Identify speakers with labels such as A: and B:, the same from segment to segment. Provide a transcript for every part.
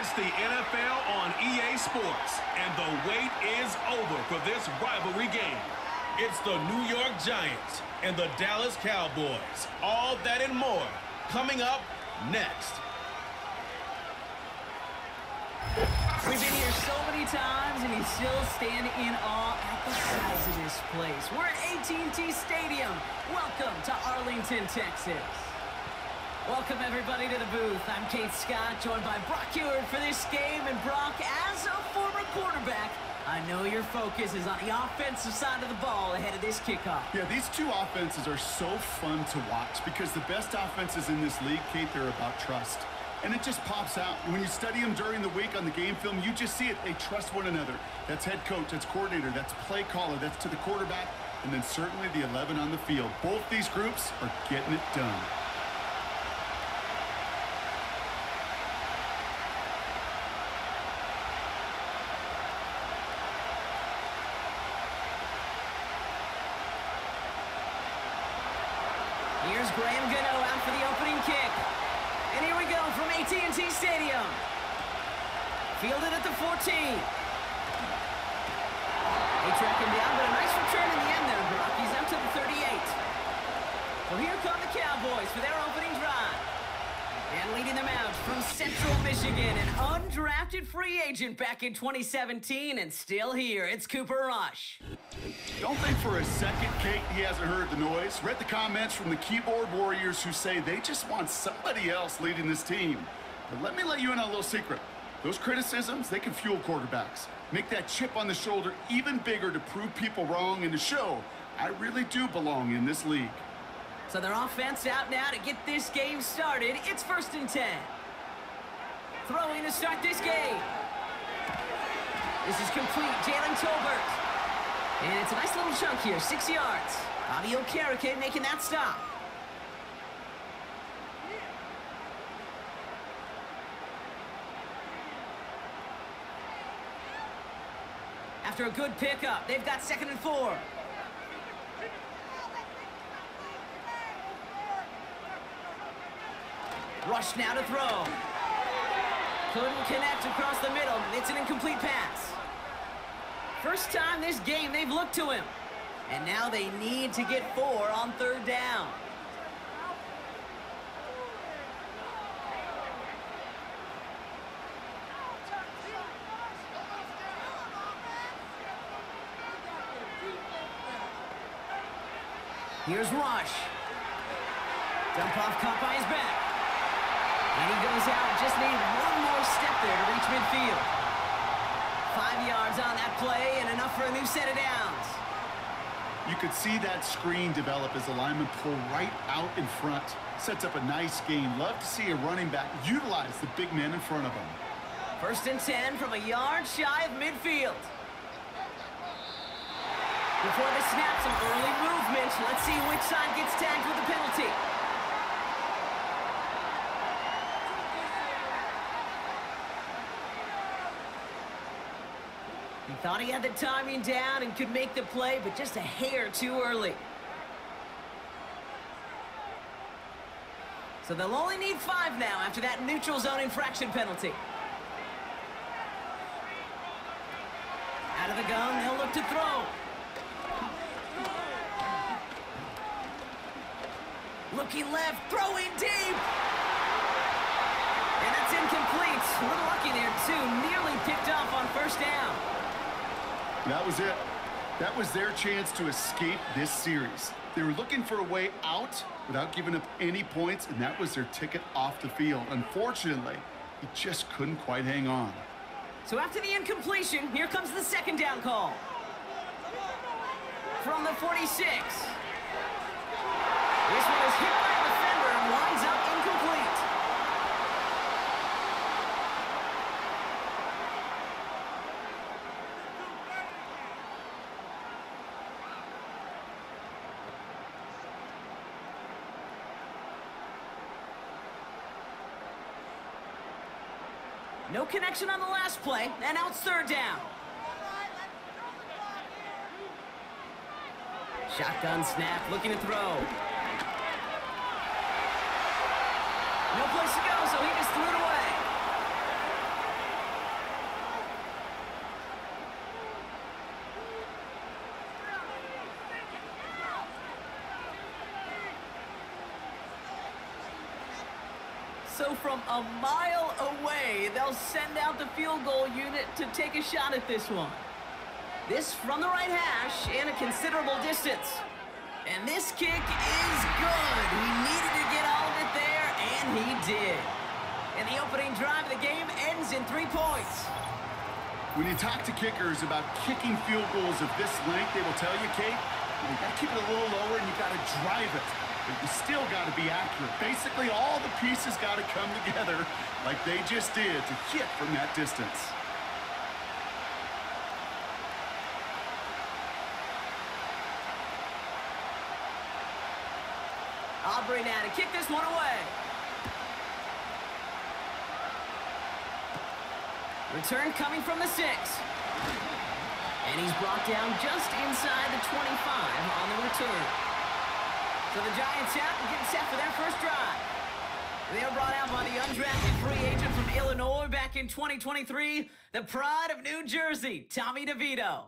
A: It's the NFL on EA Sports, and the wait is over for this rivalry game. It's the New York Giants and the Dallas Cowboys. All that and more coming up next.
B: We've been here so many times, and you still stand in awe at the size of this place. We're at AT&T Stadium. Welcome to Arlington, Texas. Welcome, everybody, to the booth. I'm Kate Scott, joined by Brock Huard for this game. And Brock, as a former quarterback, I know your focus is on the offensive side of the ball ahead of this kickoff.
C: Yeah, these two offenses are so fun to watch because the best offenses in this league, Kate, they're about trust. And it just pops out. When you study them during the week on the game film, you just see it. They trust one another. That's head coach, that's coordinator, that's play caller, that's to the quarterback, and then certainly the 11 on the field. Both these groups are getting it done.
B: Here's Graham Gano out for the opening kick. And here we go from AT&T Stadium. Fielded at the 14. They track him down, but a nice return in the end there, Brock. He's out to the 38. Well, here come the Cowboys for their opening drive. And leading them out from Central Michigan, an undrafted free agent back in 2017 and still here. It's Cooper Rush.
C: Don't think for a second, Kate, he hasn't heard the noise. Read the comments from the keyboard warriors who say they just want somebody else leading this team. But let me let you in on a little secret. Those criticisms, they can fuel quarterbacks. Make that chip on the shoulder even bigger to prove people wrong and to show I really do belong in this league.
B: So their offense out now to get this game started. It's first and 10. Throwing to start this game. This is complete. Jalen Tolbert. And it's a nice little chunk here, six yards. Bobby Okereke making that stop. After a good pickup, they've got second and four. Rush now to throw. Couldn't connect across the middle. It's an incomplete pass. First time this game they've looked to him. And now they need to get four on third down. Here's Rush. Dump off caught by his back. And he goes out. Just needed one more step there to reach midfield. Five yards on that play and enough for a new set of downs.
C: You could see that screen develop as the lineman pull right out in front. Sets up a nice game. Love to see a running back utilize the big man in front of him.
B: First and 10 from a yard shy of midfield. Before the snap, some early movement. Let's see which side gets tagged with the penalty. He thought he had the timing down and could make the play, but just a hair too early. So they'll only need five now after that neutral zone infraction penalty. Out of the gun, they'll look to throw. Looking left, throwing deep. And that's incomplete. A little lucky there, too. Nearly picked off on first down.
C: That was it. That was their chance to escape this series. They were looking for a way out without giving up any points, and that was their ticket off the field. Unfortunately, he just couldn't quite hang on.
B: So after the incompletion, here comes the second down call. From the 46. This one is hit by a defender and winds up incomplete. No connection on the last play, and out third down. Shotgun snap, looking to throw. No place to go, so he just threw it away. So from a mile away, they'll send out the field goal unit to take a shot at this one. This from the right hash and a considerable distance. And this kick is good. He needed to get all of it there, and he did. And the opening drive of the game ends in three points.
C: When you talk to kickers about kicking field goals of this length, they will tell you, Kate, you got to keep it a little lower and you got to drive it. But you still got to be accurate. Basically, all the pieces got to come together like they just did to hit from that distance.
B: Aubrey now to kick this one away. Return coming from the six. And he's brought down just inside the 25 on the return. So the Giants out and getting set for their first drive. They are brought out by the undrafted free agent from Illinois back in 2023, the pride of New Jersey, Tommy DeVito.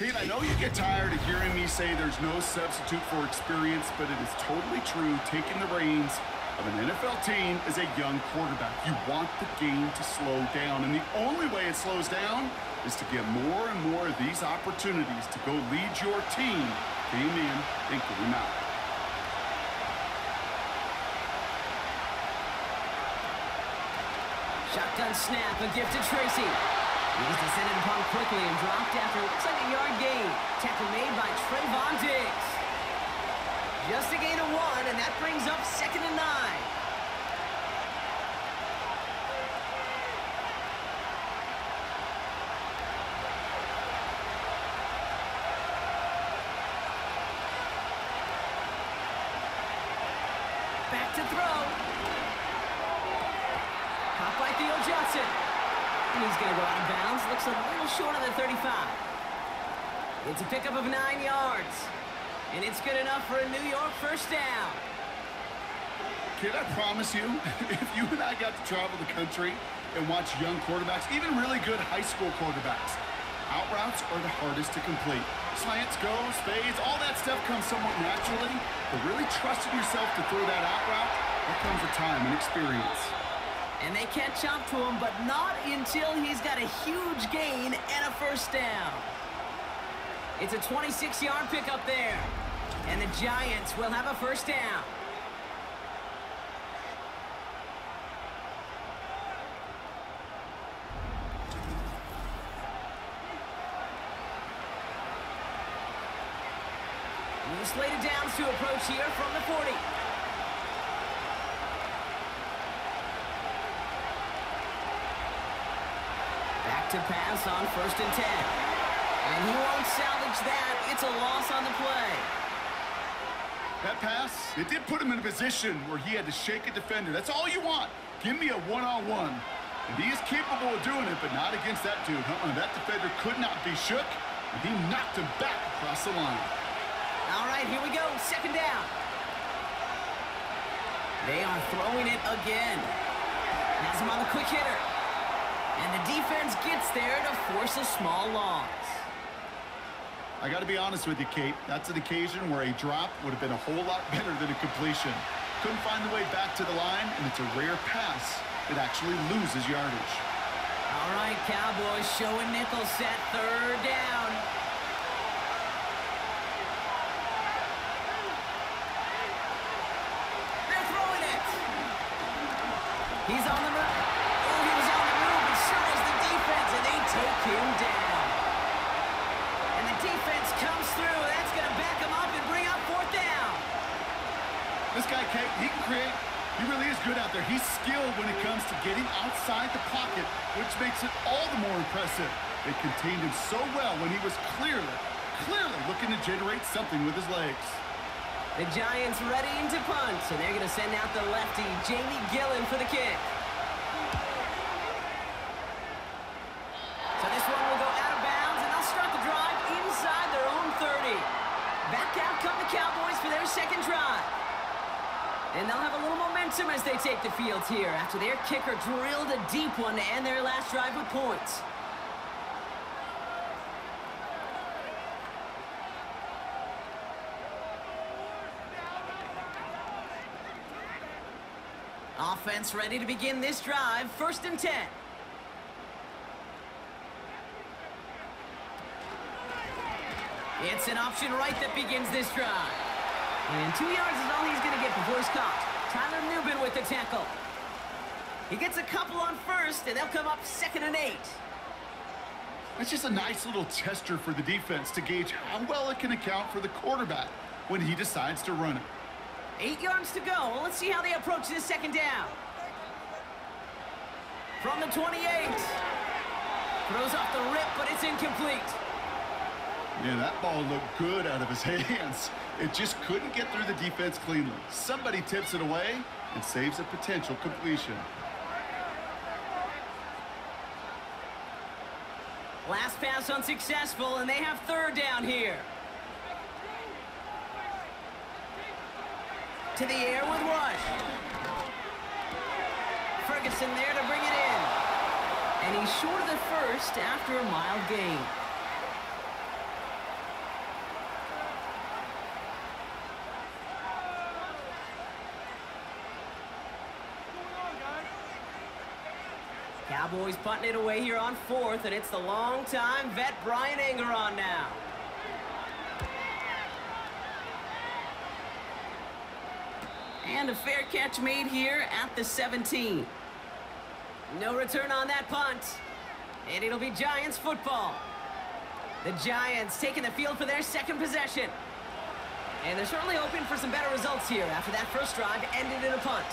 C: Pete, I know you get tired of hearing me say there's no substitute for experience, but it is totally true. Taking the reins of an NFL team is a young quarterback. You want the game to slow down, and the only way it slows down is to get more and more of these opportunities to go lead your team game in and game out.
B: Shotgun snap, a gift to Tracy. He's descended upon quickly and dropped after looks like a yard gain. Tackle made by Trevon Diggs. Just a gain of one, and that brings up second and nine. Back to throw. Caught by Theo Johnson. And he's going to go out of bounds. Looks a little short of the 35. It's a pickup of nine yards. And it's good enough for a New York first down.
C: Kid, I promise you, if you and I got to travel the country and watch young quarterbacks, even really good high school quarterbacks, out routes are the hardest to complete. Slants, goes, fades, all that stuff comes somewhat naturally, but really trusting yourself to throw that out route, that comes with time and experience.
B: And they catch up to him, but not until he's got a huge gain and a first down. It's a 26-yard pickup there. And the Giants will have a first down. Slated downs to approach here from the 40. To pass on first and 10. And he won't salvage that. It's a loss on the play.
C: That pass, it did put him in a position where he had to shake a defender. That's all you want. Give me a one-on-one. And he is capable of doing it, but not against that dude. Uh-uh, that defender could not be shook, and he knocked him back across the line.
B: All right, here we go. Second down. They are throwing it again. Has him on the quick hitter. And the defense gets there to force a small loss.
C: I got to be honest with you, Kate. That's an occasion where a drop would have been a whole lot better than a completion. Couldn't find the way back to the line, and it's a rare pass that actually loses yardage.
B: All right, Cowboys showing nickel set third down. They're throwing it. He's on the move. Oh, he was on the move, and so is the defense, and they take him down. And the defense comes through. That's going to back him up and bring up fourth down.
C: This guy, Kate, he can create. He really is good out there. He's skilled when it comes to getting outside the pocket, which makes it all the more impressive. They contained him so well when he was clearly, clearly looking to generate something with his legs.
B: The Giants ready to punt, so they're going to send out the lefty, Jamie Gillan, for the kick. So this one will go out of bounds, and they'll start the drive inside their own 30. Back out come the Cowboys for their second drive. And they'll have a little momentum as they take the field here after their kicker drilled a deep one to end their last drive with points. offense ready to begin this drive. First and 10. It's an option right that begins this drive. And two yards is all he's going to get before he's caught. Tyler Nubin with the tackle. He gets a couple on first, and they'll come up second and eight.
C: That's just a nice little tester for the defense to gauge how well it can account for the quarterback when he decides to run it.
B: Eight yards to go. Let's see how they approach this second down. From the 28. Throws off the rip, but it's incomplete.
C: Yeah, that ball looked good out of his hands. It just couldn't get through the defense cleanly. Somebody tips it away and saves a potential completion.
B: Last pass unsuccessful, and they have third down here. To the air with Rush. Ferguson there to bring it in. And he's short of the first after a mild gain. Cowboys punting it away here on fourth, and it's the long-time vet Brian Anger on now. And a fair catch made here at the 17. No return on that punt. And it'll be Giants football. The Giants taking the field for their second possession. And they're certainly hoping for some better results here after that first drive ended in a punt.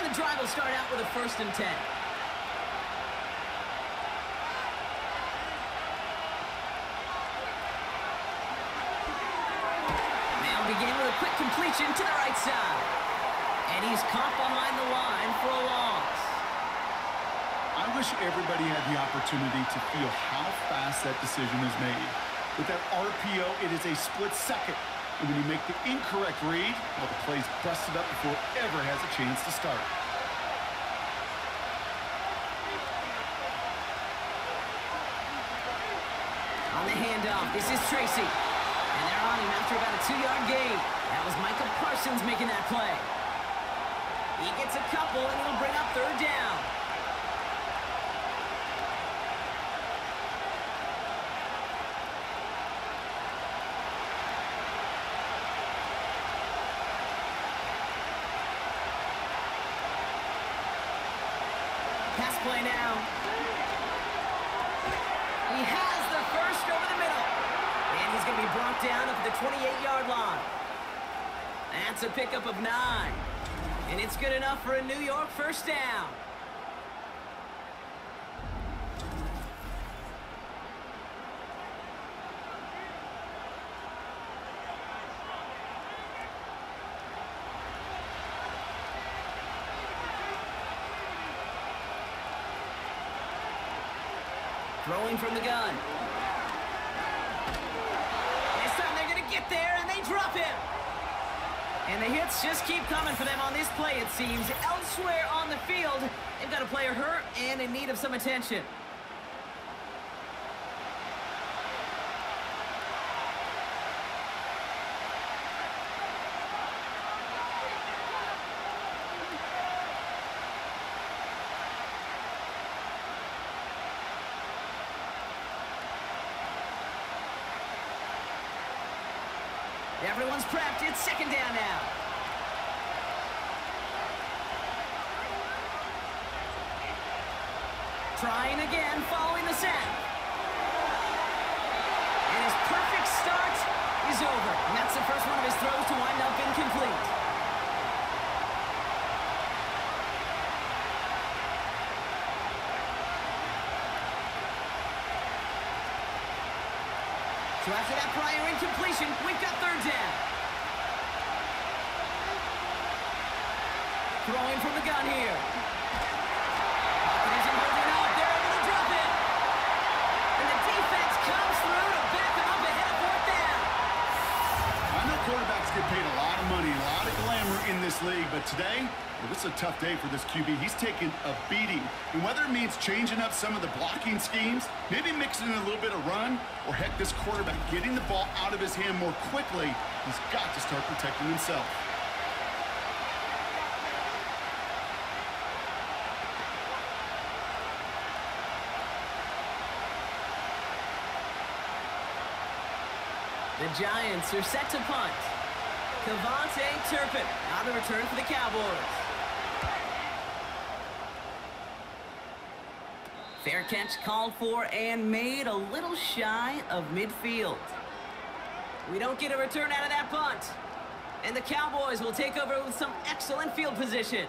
B: And the drive will start out with a first and 10. They'll begin with a quick completion to the right side. And he's caught behind the line for a loss.
C: I wish everybody had the opportunity to feel how fast that decision is made. With that RPO, it is a split second. And when you make the incorrect read, well, the play's busted up before it ever has a chance to start.
B: The handoff, this is Tracy. And they're on him after about a two-yard gain. That was Micah Parsons making that play. He gets a couple, and it'll bring up third down. Pass play now. He has the first over the middle. And he's going to be brought down at the 28-yard line. That's a pickup of nine. And it's good enough for a New York first down. Throwing from the gun. And the hits just keep coming for them on this play, it seems. Elsewhere on the field, they've got a player hurt and in need of some attention. Everyone's prepped. It's second down now. Trying again, following the sack. And his perfect start is over. And that's the first one of his throws to wind up incomplete. So after that prior incompletion, we've got third down. Throwing from the gun here.
C: In this league, but today, well, this is a tough day for this QB. He's taken a beating. And whether it means changing up some of the blocking schemes, maybe mixing in a little bit of run, or heck, this quarterback getting the ball out of his hand more quickly, he's got to start protecting himself.
B: The Giants are set to punt. KaVontae Turpin on the return for the Cowboys. Fair catch called for and made a little shy of midfield. We don't get a return out of that punt. And the Cowboys will take over with some excellent field position.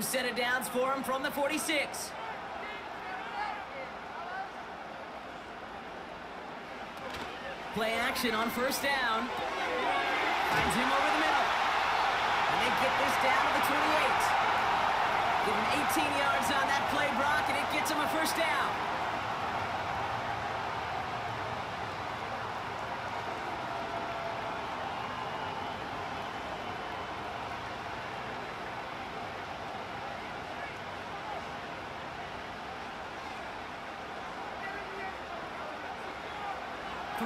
B: Set of downs for him from the 46. Play action on first down. Finds him over the middle. And they get this down to the 28. Give him 18 yards on that play, Brock, and it gets him a first down.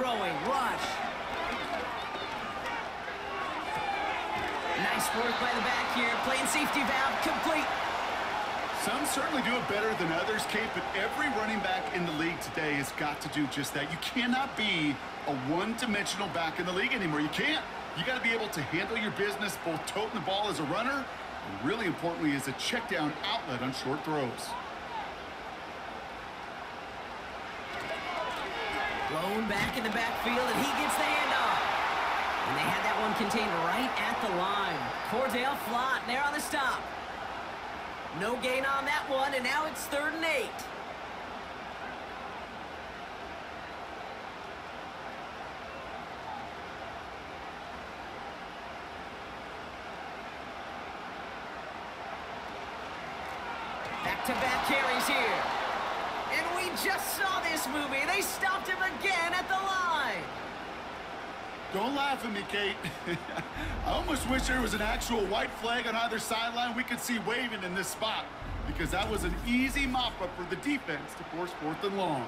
B: Throwing, rush. Nice work by the back here. Playing safety valve complete.
C: Some certainly do it better than others, Kate, but every running back in the league today has got to do just that. You cannot be a one-dimensional back in the league anymore. You can't. You got to be able to handle your business, both toting the ball as a runner, and really importantly, as a check down outlet on short throws.
B: Blown back in the backfield, and he gets the handoff. And they had that one contained right at the line. Cor'Dale Flott there on the stop. No gain on that one, and now it's third and eight. Back-to-back carries here. Just saw this movie. They stopped him again at the line.
C: Don't laugh at me, Kate. I almost wish there was an actual white flag on either sideline we could see waving in this spot because that was an easy mop-up for the defense to force fourth and long.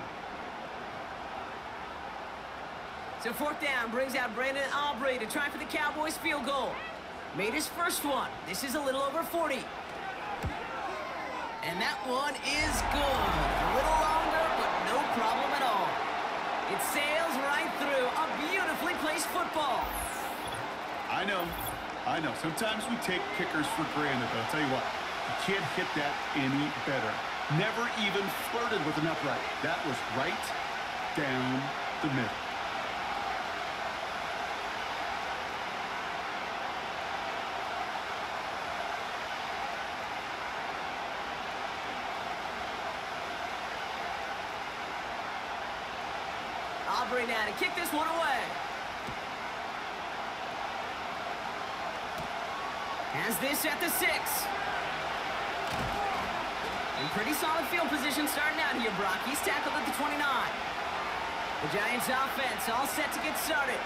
B: So fourth down brings out Brandon Aubrey to try for the Cowboys field goal. Made his first one. This is a little over 40. And that one is good. A little longer, but no problem at all. It sails right through a beautifully placed football.
C: I know. I know. Sometimes we take kickers for granted, but I'll tell you what. You can't hit that any better. Never even flirted with an upright. That was right down the middle.
B: Aubrey now to kick this one away. Has this at the six. In pretty solid field position starting out here, Brock. He's tackled at the 29. The Giants offense all set to get started.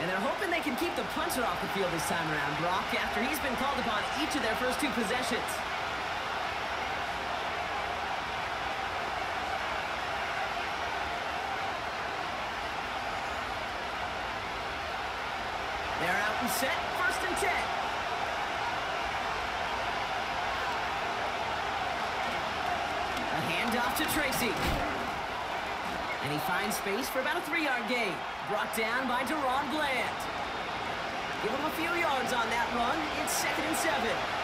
B: And they're hoping they can keep the punter off the field this time around, Brock, after he's been called upon each of their first two possessions. They're out and set, first and 10. A handoff to Tracy. And he finds space for about a three-yard gain. Brought down by DaRon Bland. Give him a few yards on that run. It's second and seven.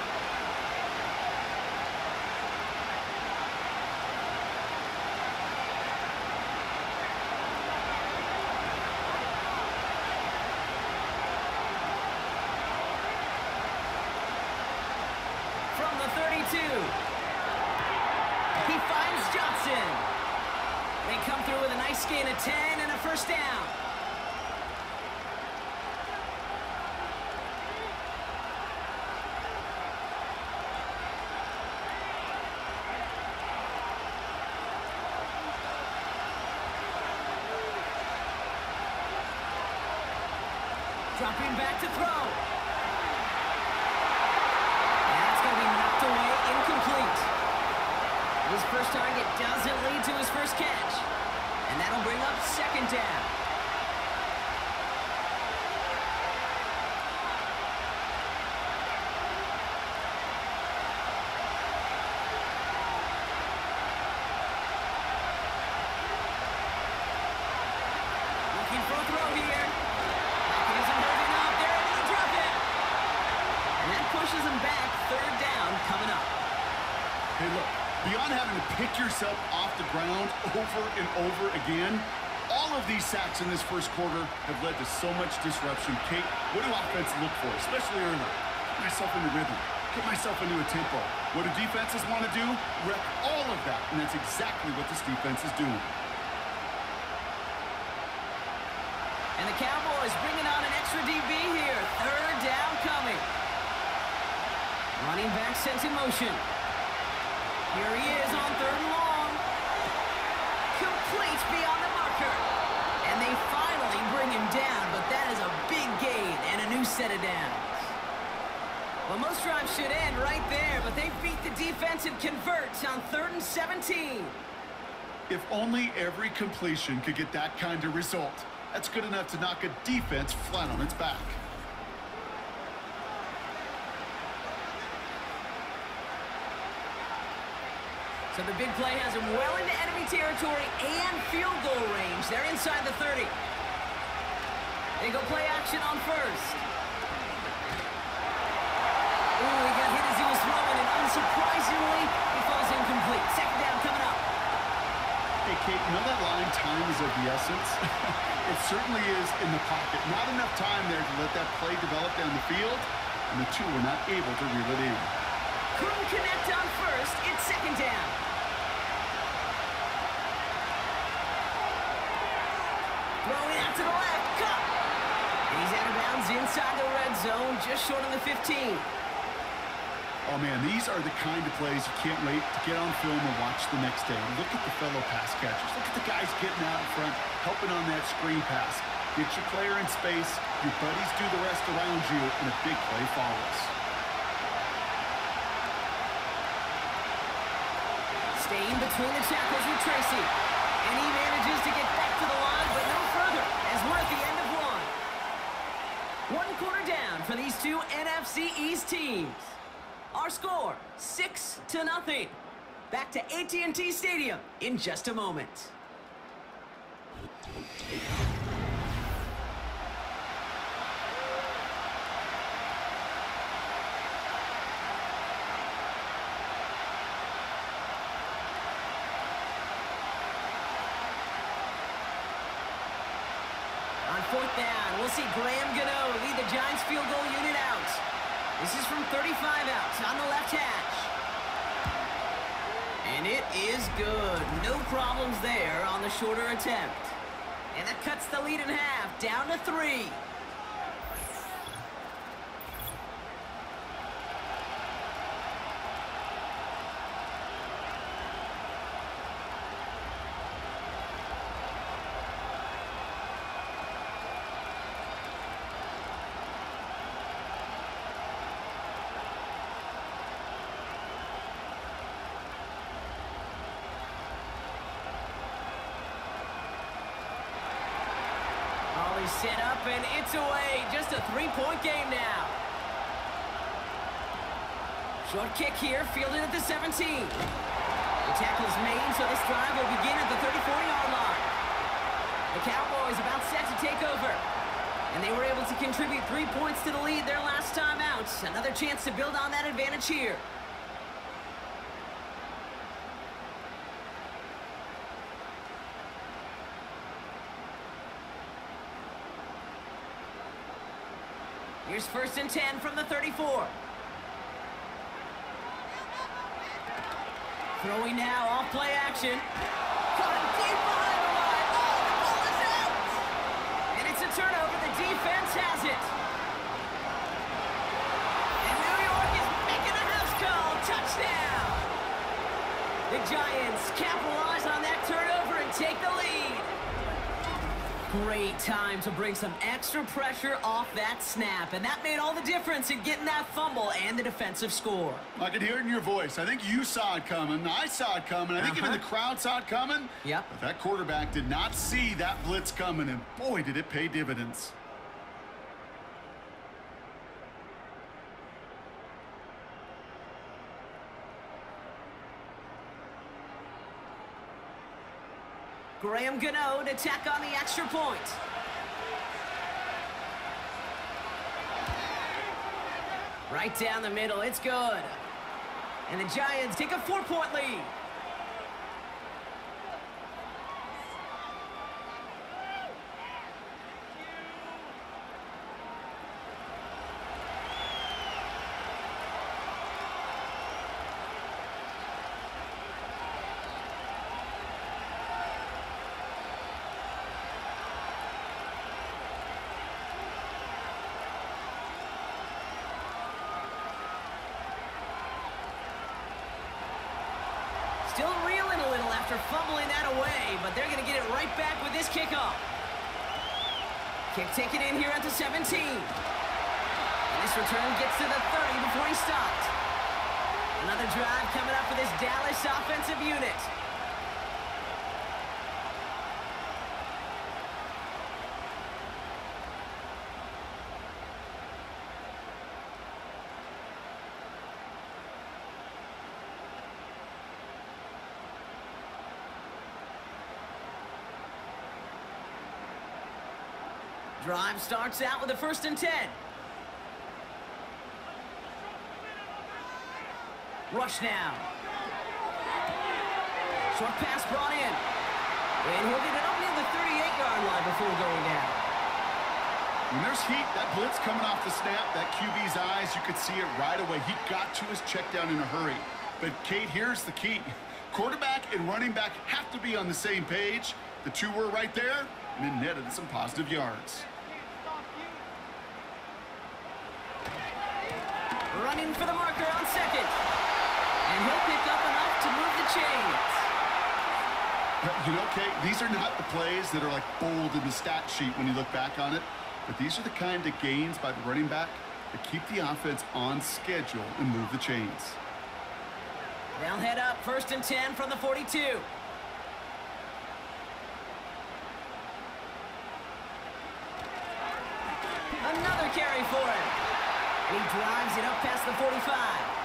B: 32. He finds Johnson. They come through with a nice gain of 10 and a first down. dropping back to throw.
C: Over and over again, all of these sacks in this first quarter have led to so much disruption. Kate, what do offense look for, especially early? Get myself into rhythm. Get myself into a tempo. What do defenses want to do? Wreck all of that, and that's exactly what this defense is doing.
B: And the Cowboys bringing on an extra DB here. Third down coming. Running back sent in motion. Here he is on third and long. Complete beyond the marker. And they finally bring him down, but that is a big gain and a new set of downs. Well, most drives should end right there, but they beat the defense and convert on third and 17.
C: If only every completion could get that kind of result. That's good enough to knock a defense flat on its back.
B: So the big play has him well into enemy territory and field goal range. They're inside the 30. They go play action on first. Ooh, he got hit as he was throwing, and unsurprisingly, he falls incomplete. Second down coming up.
C: Hey, Kate, you know that line, time is of the essence? it certainly is in the pocket. Not enough time there to let that play develop down the field, and the two were not able to reel it in.
B: Couldn't connect on first. It's second down. Throwing out to the left. Cut. He's out of bounds inside the red zone, just short of the 15.
C: Oh, man, these are the kind of plays you can't wait to get on film and watch the next day. Look at the fellow pass catchers. Look at the guys getting out in front, helping on that screen pass. Get your player in space, your buddies do the rest around you, and a big play follows.
B: Staying between the tackles with Tracy. And he manages to get back to the line, but no further, as we're at the end of one. One quarter down for these two NFC East teams. Our score, six to nothing. Back to AT&T Stadium in just a moment. On fourth see Graham Gano lead the Giants field goal unit out. This is from 35 out on the left hash. And it is good. No problems there on the shorter attempt. And that cuts the lead in half, down to three. Ollie set up away. Just a three-point game now. Short kick here, fielded at the 17. The tackle is made, so this drive will begin at the 34-yard line. The Cowboys about set to take over. And they were able to contribute three points to the lead their last time out. Another chance to build on that advantage here. Here's first and 10 from the 34. Throwing now, off play action. Caught deep behind the line. Oh, the ball is out! And it's a turnover. The defense has it. And New York is making a house call. Touchdown! The Giants capitalize on that turnover and take the lead. Great time to bring some extra pressure off that snap, and that made all the difference in getting that fumble and the defensive score.
C: I could hear it in your voice. I think you saw it coming. I saw it coming. I think uh -huh. even the crowd saw it coming.
B: Yep.
C: But that quarterback did not see that blitz coming, and boy, did it pay dividends.
B: Graham Gano to tack on the extra point. Right down the middle, it's good. And the Giants take a four-point lead. Still reeling a little after fumbling that but they're going to get it right back with this kickoff. Kick taken in here at the 17. And this return gets to the 30 before he stopped. Another drive coming up for this Dallas offensive unit. Drive starts out with a first and 10. Rush now. Short pass brought in. And he'll get it up near the 38-yard line before going down.
C: When there's heat, that blitz coming off the snap, that QB's eyes, you could see it right away. He got to his check down in a hurry. But, Kate, here's the key. Quarterback and running back have to be on the same page. The two were right there, and it netted some positive yards.
B: Running for the marker on second. And he'll pick up enough to move the chains.
C: You know, Kate, these are not the plays that are like bold in the stat sheet when you look back on it, but these are the kind of gains by the running back that keep the offense on schedule and move the chains.
B: They'll head up first and 10 from the 42. Another carry for him. He drives it up past the 45.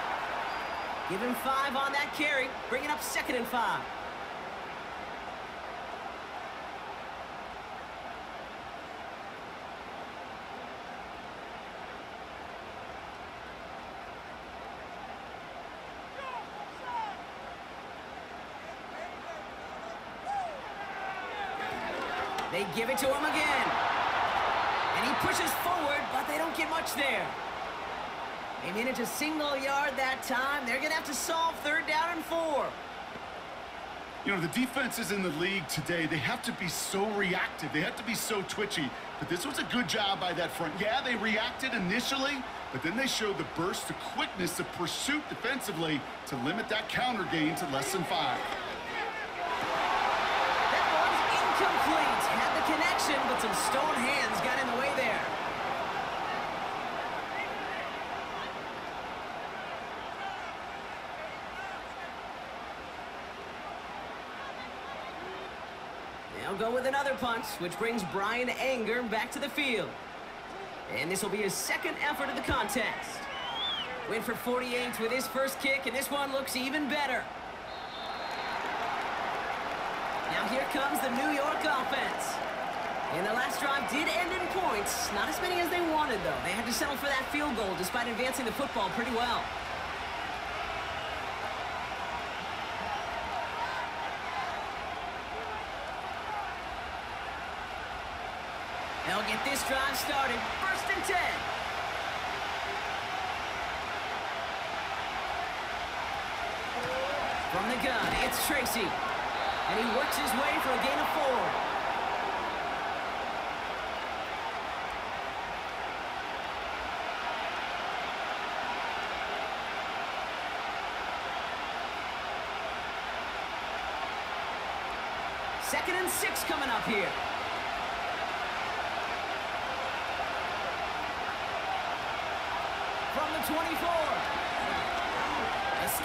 B: Give him five on that carry. Bring it up second and five. They give it to him again. And he pushes forward, but they don't get much there. They manage a single yard that time. They're going to have to solve third down and four.
C: You know, the defenses in the league today, they have to be so reactive. They have to be so twitchy. But this was a good job by that front. Yeah, they reacted initially, but then they showed the burst, the quickness, the pursuit defensively to limit that counter gain to less than five.
B: That one's incomplete. Had the connection, but some stone hands got in the way go with another punch, which brings Brian Anger back to the field. And this will be his second effort of the contest. Went for 48 with his first kick, and this one looks even better. Now here comes the New York offense. And the last drive did end in points. Not as many as they wanted, though. They had to settle for that field goal despite advancing the football pretty well. They'll get this drive started. First and 10. From the gun, it's Tracy. And he works his way for a gain of four. Second and six coming up here. 24.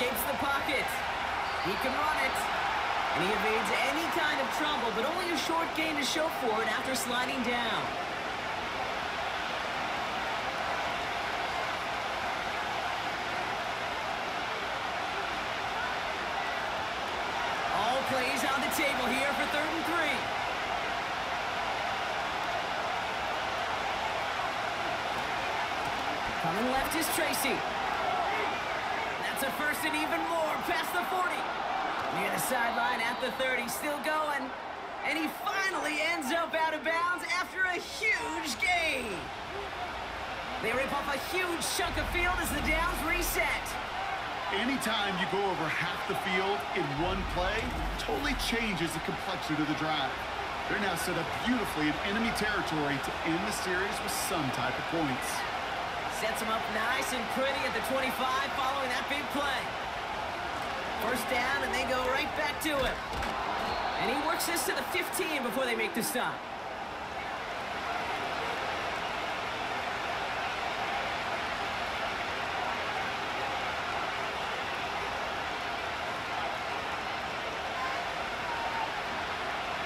B: Escapes the pocket. He can run it. And he evades any kind of trouble, but only a short gain to show for it after sliding down. All plays on the table here for third and three. Coming left is Tracy. That's a first and even more past the 40. Near the sideline at the 30, still going. And he finally ends up out of bounds after a huge gain. They rip off a huge chunk of field as the downs reset.
C: Anytime you go over half the field in one play, totally changes the complexion of the drive. They're now set up beautifully in enemy territory to end the series with some type of points.
B: Sets him up nice and pretty at the 25 following that big play. First down, and they go right back to him. And he works this to the 15 before they make the stop.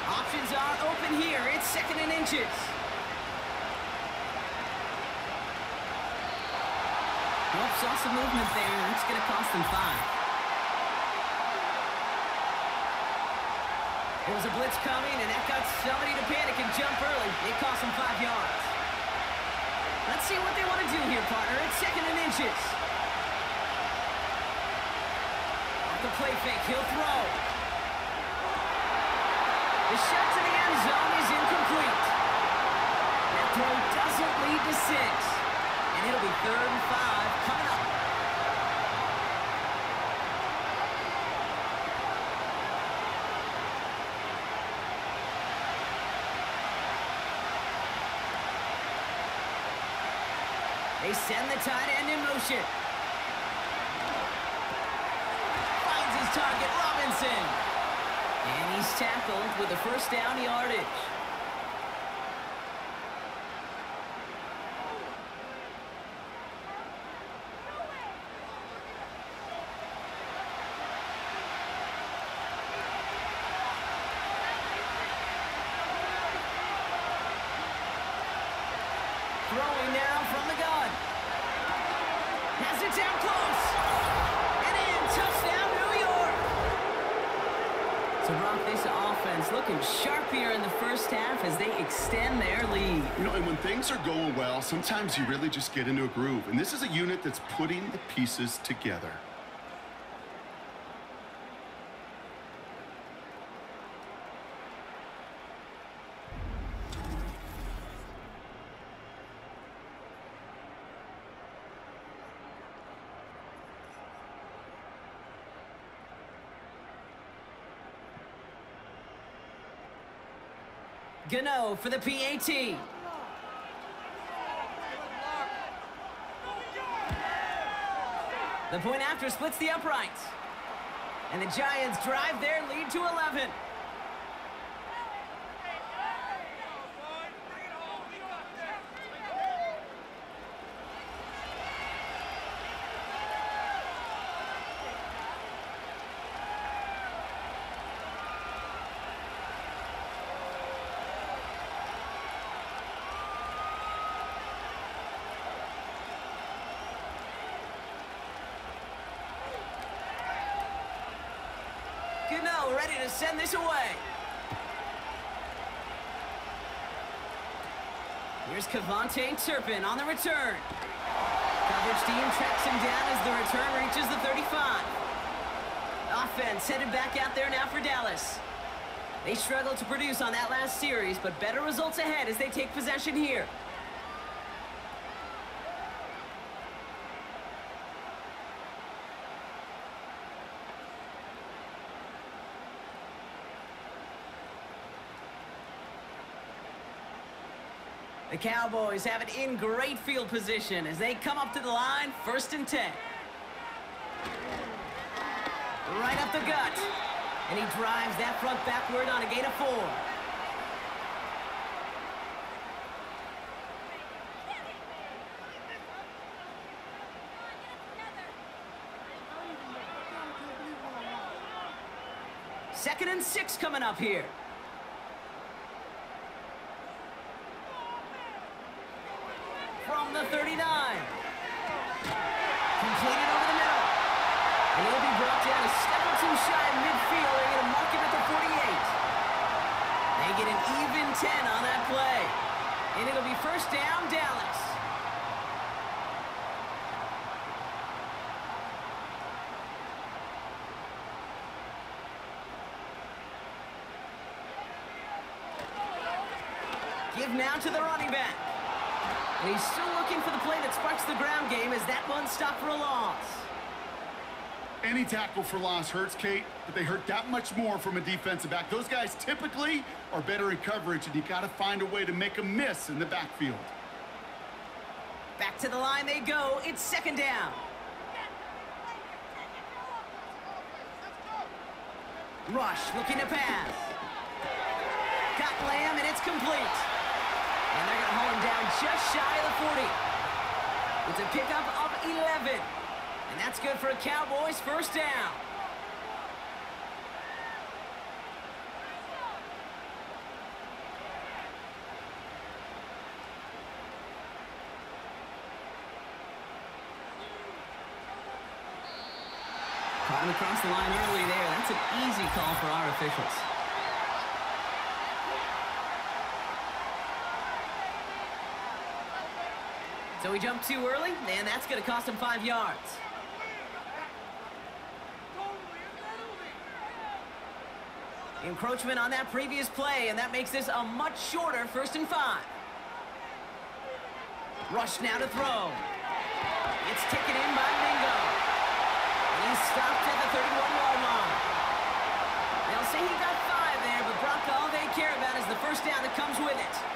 B: Options are open here. It's second and inches. Saw some movement there. That's going to cost them five. There was a blitz coming, and that got somebody to panic and jump early. It cost them five yards. Let's see what they want to do here, partner. It's second and inches. Off the play fake, he'll throw. The shot to the end zone is incomplete. That throw doesn't lead to six. It'll be third and five coming up. They send the tight end in motion. Finds his target, Robinson. And he's tackled with a first down yardage. Throwing now from the gun. Has it down close. And in, touchdown, New York. So, Brock, this offense looking sharp here in the first half as they extend their lead.
C: You know, and when things are going well, sometimes you really just get into a groove. And this is a unit that's putting the pieces together.
B: Gano for the PAT. The point after splits the uprights. And the Giants drive their lead to 11. Gano ready to send this away. Here's KaVontae Turpin on the return. Coverage team tracks him down as the return reaches the 35. Offense headed back out there now for Dallas. They struggled to produce on that last series, but better results ahead as they take possession here. The Cowboys have it in great field position as they come up to the line, first and 10. Right up the gut. And he drives that front backward on a gain of four. Second and six coming up here. It'll be first down, Dallas. Give now to the running back. And he's still looking for the play that sparks the ground game as that one stopped for a loss.
C: Any tackle for loss hurts, Kate, but they hurt that much more from a defensive back. Those guys typically are better in coverage, and you got to find a way to make a miss in the backfield.
B: Back to the line they go. It's second down. Rush looking to pass. Got Lamb, and it's complete. And they're going to haul him down just shy of the 40. It's a pickup of 11. And that's good for a Cowboys first down. Caught him across the line early there. That's an easy call for our officials. So he jumped too early, and that's going to cost him five yards. Encroachment on that previous play, and that makes this a much shorter first and five. Rush now to throw. It's taken in by Mingo. He's stopped at the 31-yard line. They'll say he got five there, but Brock, all they care about is the first down that comes with it.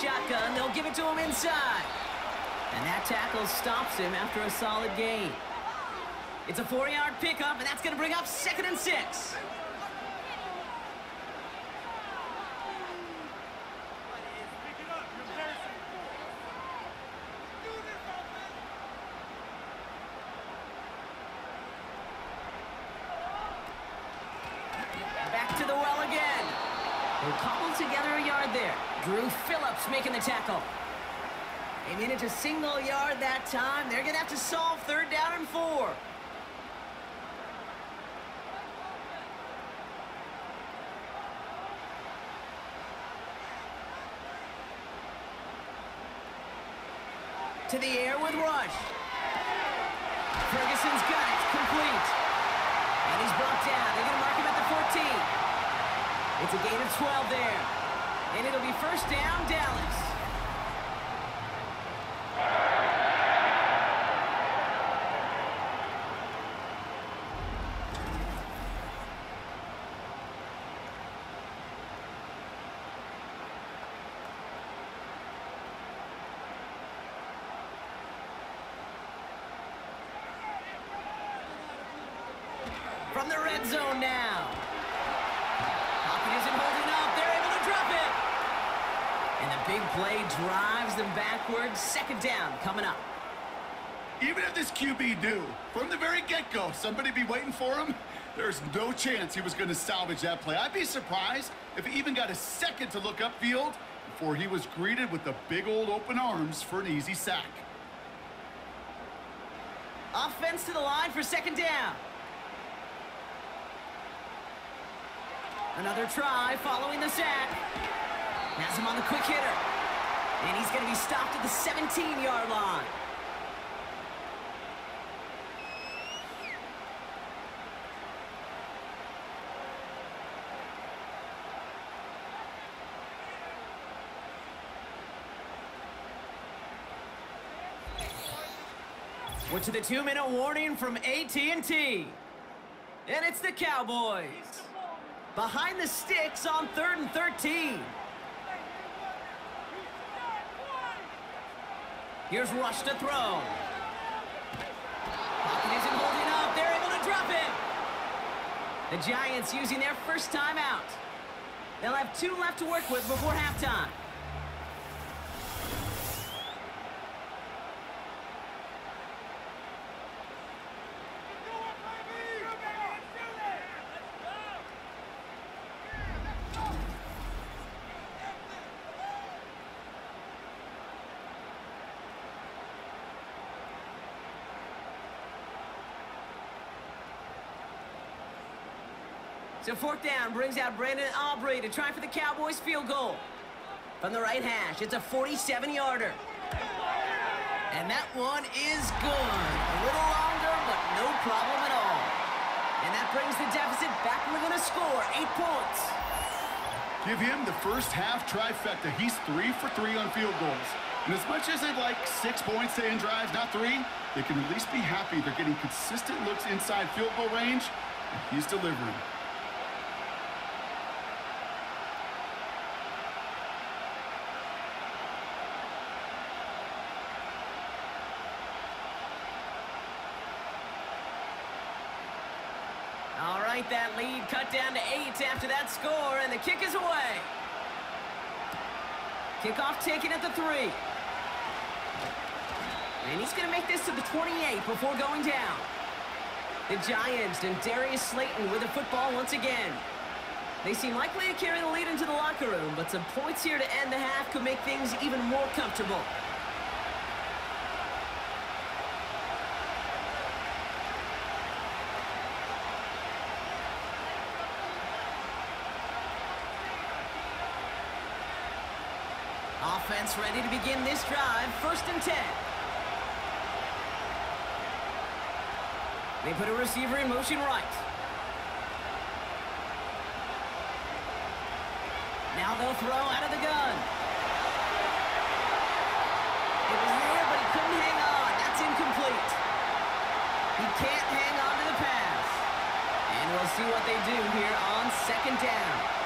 B: Shotgun, they'll give it to him inside. And that tackle stops him after a solid gain. It's a four-yard pickup, and that's going to bring up second and six. Back to the well again. They cobbled together a yard there. Making the tackle. They made it to single yard that time. They're going to have to solve third down and four. To the air with Rush. Ferguson's got it. Complete. And he's brought down. They're going to mark him at the 14. It's a gain of 12 there. And it'll be first down, Dallas. From the red zone now. Pocket isn't holding up. They're able to drop it. And the big play drives them backwards. Second down coming up.
C: Even if this QB do, from the very get-go, somebody be waiting for him, there's no chance he was going to salvage that play. I'd be surprised if he even got a second to look upfield before he was greeted with the big old open arms for an easy sack.
B: Offense to the line for second down. Another try following the sack. Has him on the quick hitter. And he's going to be stopped at the 17-yard line. We're to the two-minute warning from AT&T. And it's the Cowboys. Behind the sticks on third and 13. Here's Rush to throw. Isn't holding up. They're able to drop it. The Giants using their first timeout. They'll have two left to work with before halftime. So fourth down brings out Brandon Aubrey to try for the Cowboys field goal. From the right hash, it's a 47-yarder. And that one is good. A little longer, but no problem at all. And that brings the deficit back within a score, eight points.
C: Give him the first half trifecta. He's three for three on field goals. And as much as they'd like six points to end drives, not three, they can at least be happy they're getting consistent looks inside field goal range, and he's delivering.
B: That lead cut down to eight after that score, and the kick is away. Kickoff taken at the three. And he's going to make this to the 28 before going down. The Giants and Darius Slayton with the football once again. They seem likely to carry the lead into the locker room, but some points here to end the half could make things even more comfortable. Offense ready to begin this drive. First and 10. They put a receiver in motion right. Now they'll throw out of the gun. It was there, but he couldn't hang on. That's incomplete. He can't hang on to the pass. And we'll see what they do here on second down.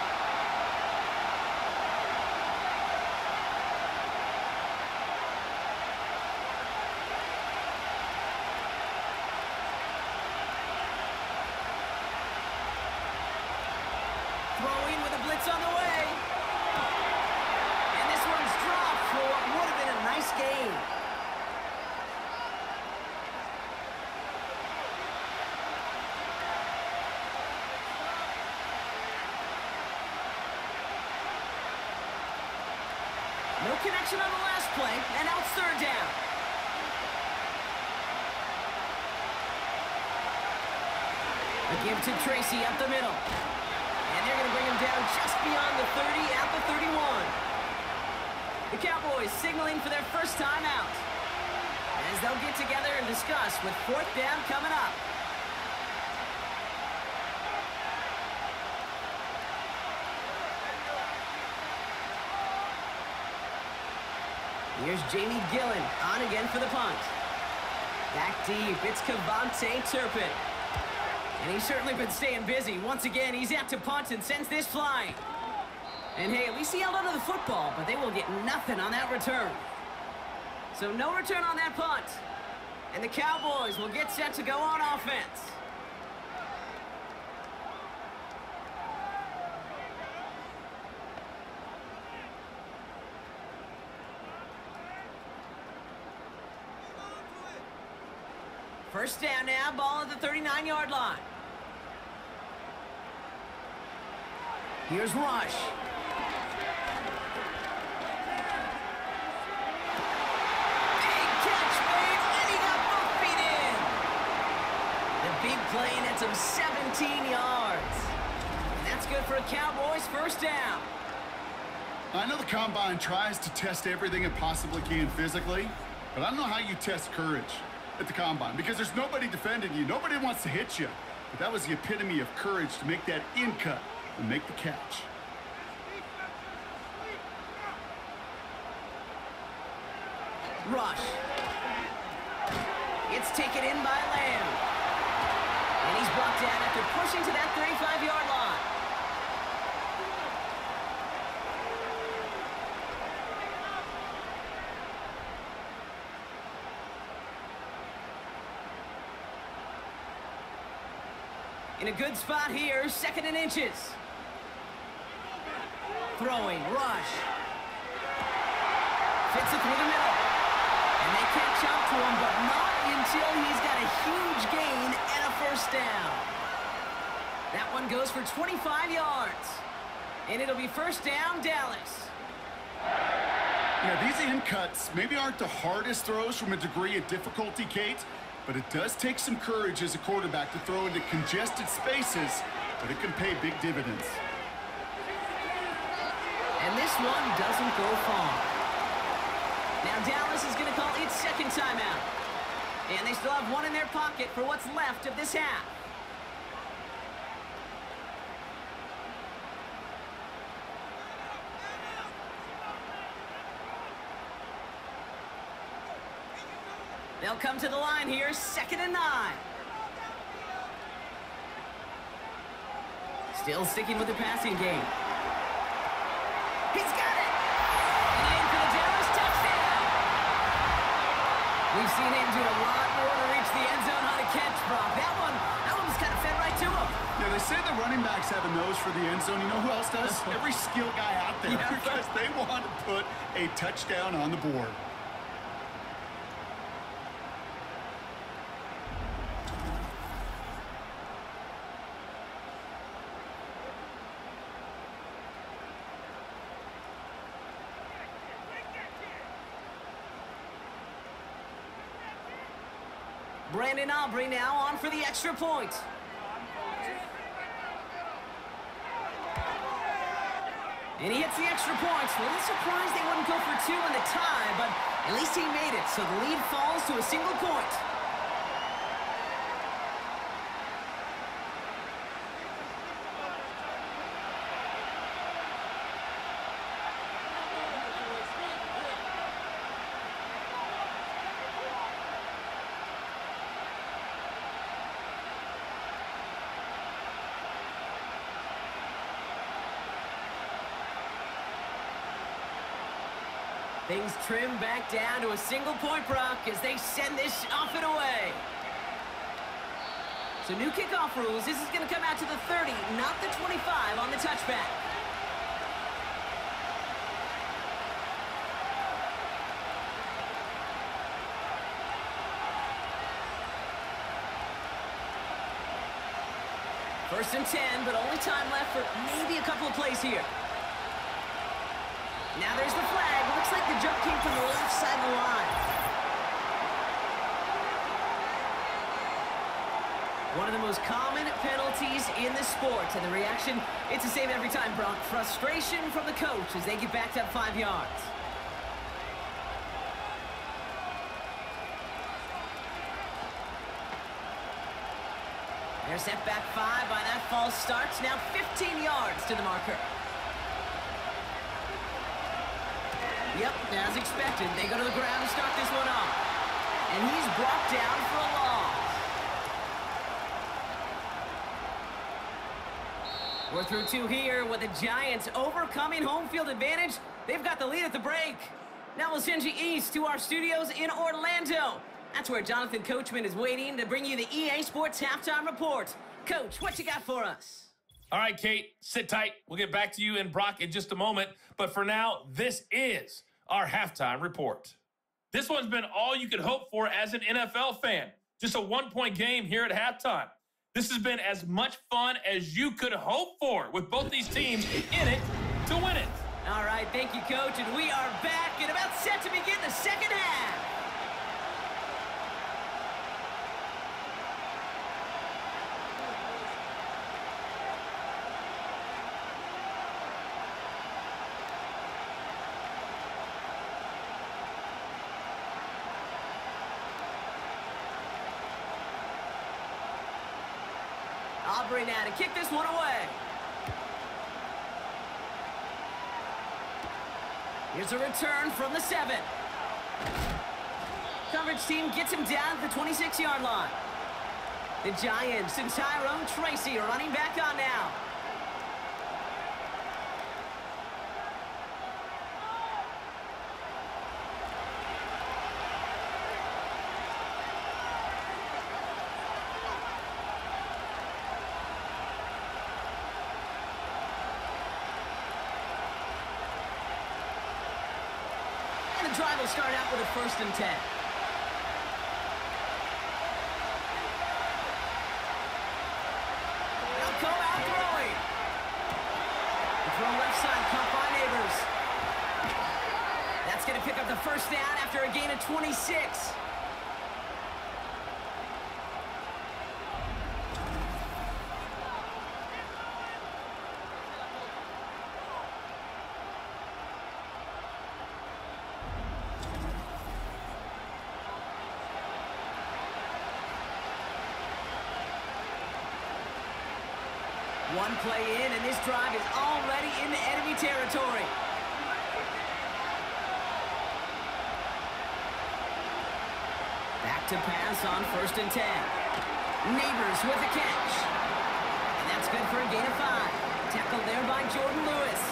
B: On the last play, and out third down. A give to Tracy up the middle. And they're going to bring him down just beyond the 30 at the 31. The Cowboys signaling for their first time out. As they'll get together and discuss with fourth down coming up. Here's Jamie Gillan on again for the punt. Back deep, it's KaVontae Turpin. And he's certainly been staying busy. Once again, he's out to punt and sends this flying. And hey, at least he held onto the football, but they will get nothing on that return. So no return on that punt. And the Cowboys will get set to go on offense. First down now, ball at the 39-yard line. Here's Rush. Big catch made, and he got both feet in. The big play at some 17 yards. That's good for a Cowboys first down.
C: I know the Combine tries to test everything it possibly can physically, but I don't know how you test courage at the combine because there's nobody defending you. Nobody wants to hit you. But that was the epitome of courage to make that in cut and make the catch.
B: Rush. It's taken in by Lamb. And he's brought down after pushing to that 35-yard line. In a good spot here, second and inches. Throwing, rush. Fits it through the middle. And they catch up to him, but not until he's got a huge gain and a first down. That one goes for 25 yards. And it'll be first down, Dallas.
C: Yeah, these in cuts maybe aren't the hardest throws from a degree of difficulty, Kate, but it does take some courage as a quarterback to throw into congested spaces, but it can pay big dividends.
B: And this one doesn't go far. Now Dallas is going to call its second timeout. And they still have one in their pocket for what's left of this half. They'll come to the line here, second and nine. Still sticking with the passing game. He's got it! And in for the Dallas touchdown! We've seen him do a lot more to reach the end zone on a catch, Brock. That one, that one was kind of fed right to him.
C: Yeah, they say the running backs have a nose for the end zone. You know who else does? Every skill guy out there
B: Yeah.
C: because they want to put a touchdown on the board.
B: Brandon Aubrey now on for the extra point. And he hits the extra point. A little surprised they wouldn't go for two in the tie, but at least he made it, so the lead falls to a single point. Things trim back down to a single point, Brock, as they send this off and away. So new kickoff rules. This is going to come out to the 30, not the 25 on the touchback. First and 10, but only time left for maybe a couple of plays here. Now there's the flag. Looks like the jump came from the left side of the line. One of the most common penalties in the sport. And the reaction, it's the same every time, Brock. Frustration from the coach as they get backed up five yards. They're set back five by that false start. Now 15 yards to the marker. Yep, as expected, they go to the ground to start this one off. And he's brought down for a loss. We're through two here with the Giants overcoming home field advantage. They've got the lead at the break. Now we'll send you east to our studios in Orlando. That's where Jonathan Coachman is waiting to bring you the EA Sports Halftime Report. Coach, what you got for us?
D: All right, Kate, sit tight. We'll get back to you and Brock in just a moment. But for now, this is our halftime report. This one's been all you could hope for as an NFL fan. Just a one point game here at halftime. This has been as much fun as you could hope for with both these teams in it to win it.
B: All right, thank you, Coach. And we are back and about set to begin the second half. Now to kick this one away. Here's a return from the seven. Coverage team gets him down at the 26-yard line. The Giants and Tyrone Tracy are running back on now. the drive will start out with a first and 10. They'll come out throwing. The left side, caught by Nabers. That's going to pick up the first down after a gain of 26. One play in, and this drive is already in the enemy territory. Back to pass on first and ten. Nabers with the catch. And that's good for a gain of five. Tackled there by Jourdan Lewis.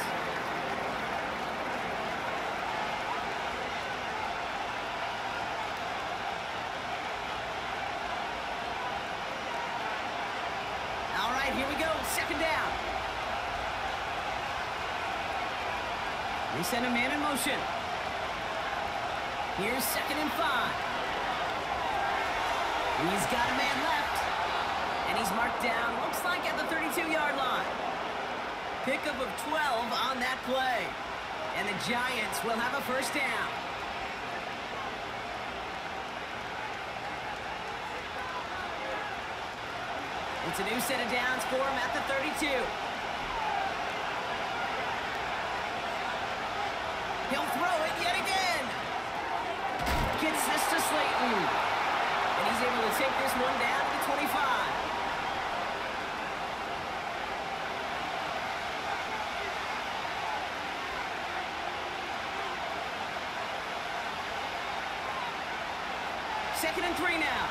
B: All right, here we go. Second down. They send a man in motion. Here's second and five. He's got a man left. And he's marked down, looks like at the 32-yard line. Pickup of 12 on that play. And the Giants will have a first down. It's a new set of downs for him at the 32. He'll throw it yet again. Gets this to Slayton. And he's able to take this one down to the 25. Second and three now.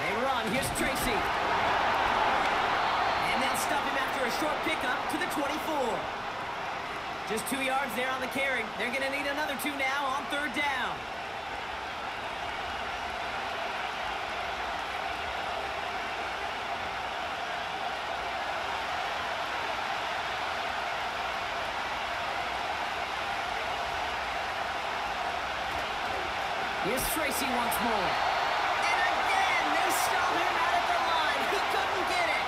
B: They run. Here's Tracy. And they'll stop him after a short pickup to the 24. Just two yards there on the carry. They're going to need another two now on third down. Here's Tracy once more. And again, they stop him out at the line. He couldn't get it.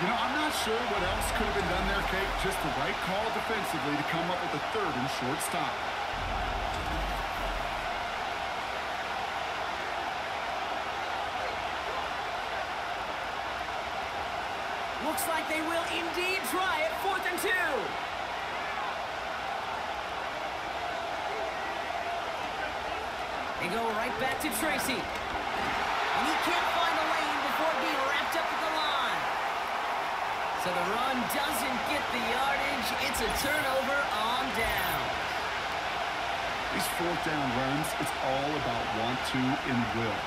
C: You know, I'm not sure what else could have been done there, Kate. Just the right call defensively to come up with a third and short stop.
B: Looks like they will indeed try it. Fourth and two. They go right back to Tracy. And he can't find a lane before being wrapped up at the line. So the run doesn't get the yardage. It's a turnover on down.
C: These fourth down runs, it's all about want to and will.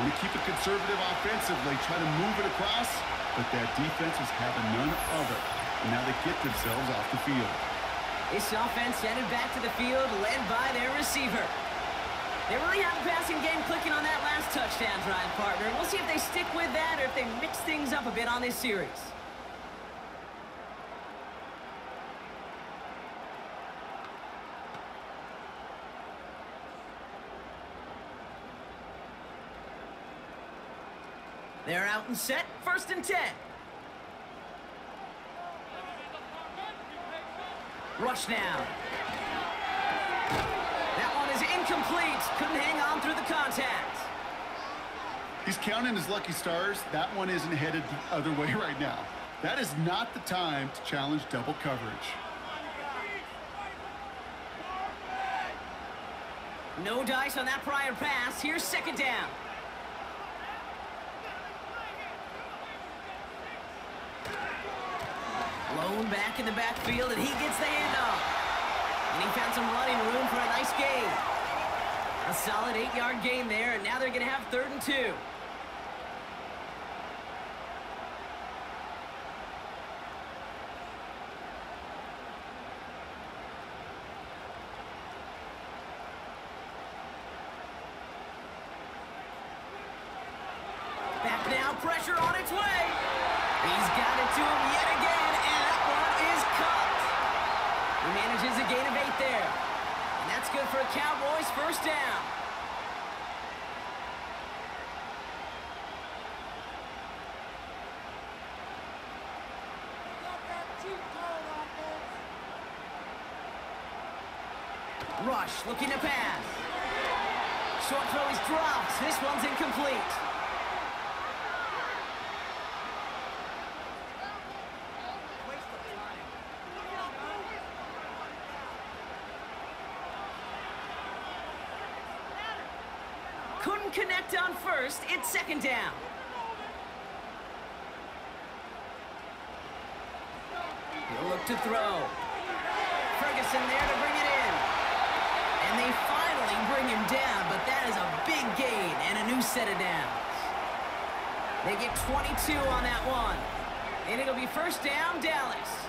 C: Want to keep it conservative offensively, try to move it across, but that defense is having none of it. And now they get themselves off the field.
B: This offense headed back to the field, led by their receiver. They really have the passing game clicking on that last touchdown drive, partner. We'll see if they stick with that or if they mix things up a bit on this series. They're out and set, first and ten. Rush now. That one is incomplete. Couldn't hang on through the contact.
C: He's counting his lucky stars. That one isn't headed the other way right now. That is not the time to challenge double coverage.
B: No dice on that prior pass. Here's second down. Back in the backfield, and he gets the handoff. And he found some running room for a nice gain. A solid eight-yard gain there, and now they're going to have third and two. Back now, pressure on its way. He's got it to him yet again, and that one is cut. He manages a gain of eight there. And that's good for a Cowboys first down. Rush looking to pass. Short throw is dropped. This one's incomplete. Couldn't connect on first. It's second down. He'll look to throw. Ferguson there to bring it in. And they finally bring him down, but that is a big gain and a new set of downs. They get 22 on that one. And it'll be first down, Dallas.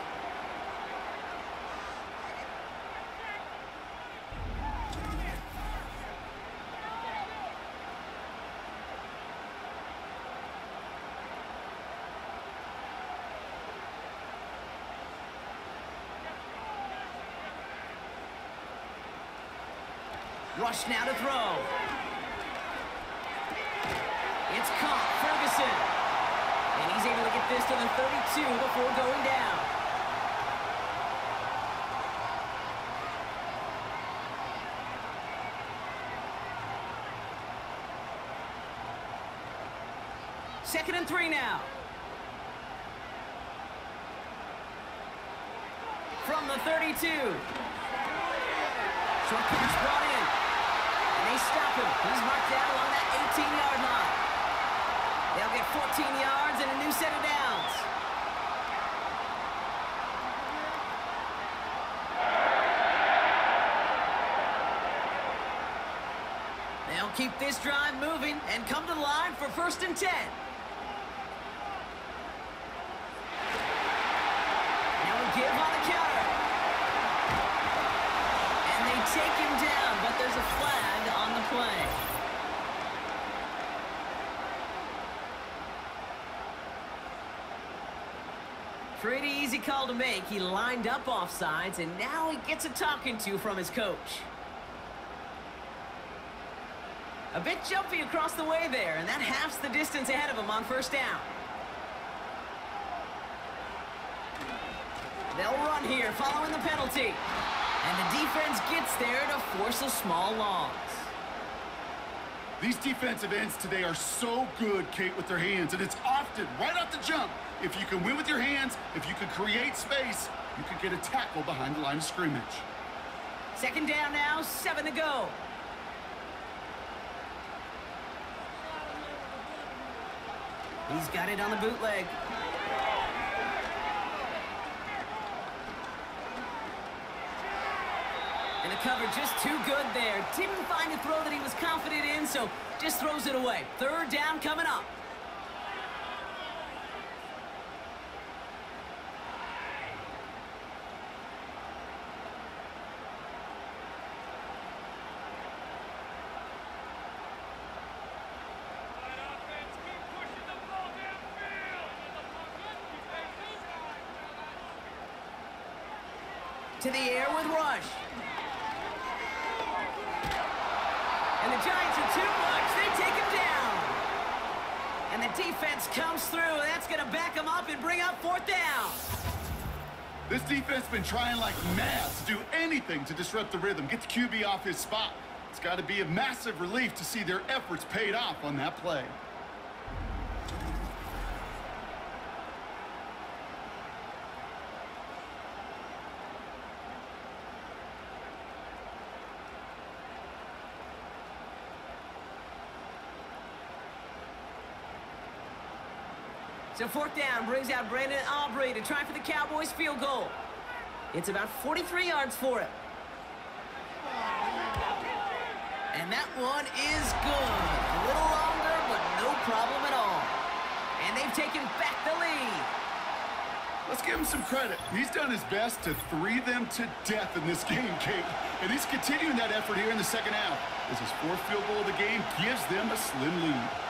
B: Rush now to throw. It's caught, Ferguson. And he's able to get this to the 32 before going down. Second and three now. From the 32. Short brought in. Stop him. He's marked along that 18-yard line. They'll get 14 yards and a new set of downs. They'll keep this drive moving and come to the line for first and 10. Now we give on the counter. And they take him down, but there's a flag on the play. Pretty easy call to make. He lined up offsides, and now he gets a talking to from his coach. A bit jumpy across the way there, and that halves the distance ahead of him on first down. They'll run here following the penalty. And the defense gets there to force a small loss.
C: These defensive ends today are so good, Kate, with their hands, and it's often right off the jump. If you can win with your hands, if you can create space, you can get a tackle behind the line of scrimmage.
B: Second down now, seven to go. He's got it on the bootleg. And the cover just too good there. Didn't find a throw that he was confident in, so just throws it away. Third down coming up. The air with Rush. And the Giants are too much. They take him down. And the defense comes through. That's going to back him up and bring up fourth down.
C: This defense been trying like mad to do anything to disrupt the rhythm, get the QB off his spot. It's got to be a massive relief to see their efforts paid off on that play.
B: So fourth down brings out Brandon Aubrey to try for the Cowboys field goal. It's about 43 yards for him. And that one is good. A little longer, but no problem at all. And they've taken back the lead.
C: Let's give him some credit. He's done his best to three them to death in this game, Kate. And he's continuing that effort here in the second half. As his fourth field goal of the game gives them a slim lead.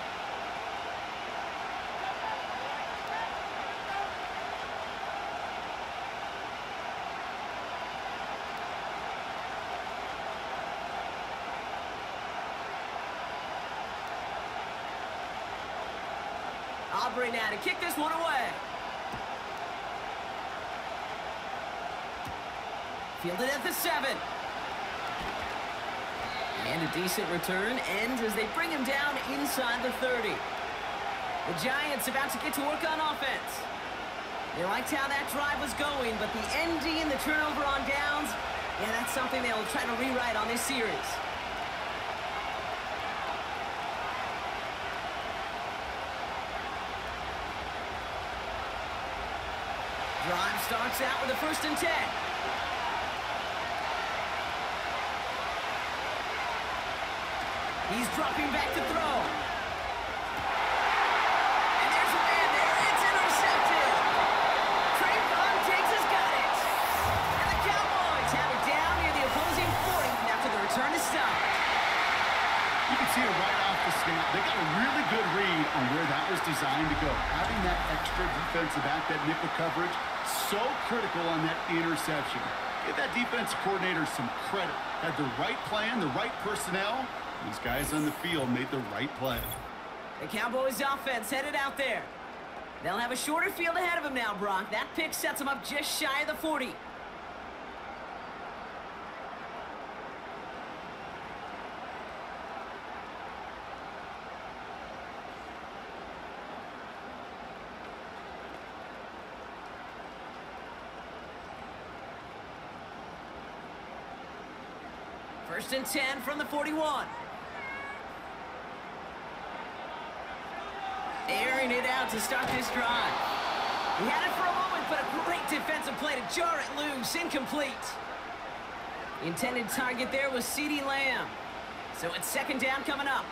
B: Aubrey now to kick this one away. Fielded at the seven. And a decent return ends as they bring him down inside the 30. The Giants about to get to work on offense. They liked how that drive was going, but the ND and the turnover on downs, yeah, that's something they'll try to rewrite on this series. Drive starts out with a first and 10. He's dropping back to throw.
C: Designed to go. Having that extra defensive back, that nickel coverage, so critical on that interception. Give that defensive coordinator some credit. Had the right plan, the right personnel. These guys on the field made the right play.
B: The Cowboys offense headed out there. They'll have a shorter field ahead of them now, Brock. That pick sets them up just shy of the 40. First and 10 from the 41. Airing it out to start this drive. He had it for a moment, but a great defensive play to jar it loose. Incomplete. The intended target there was CeeDee Lamb. So it's second down coming up.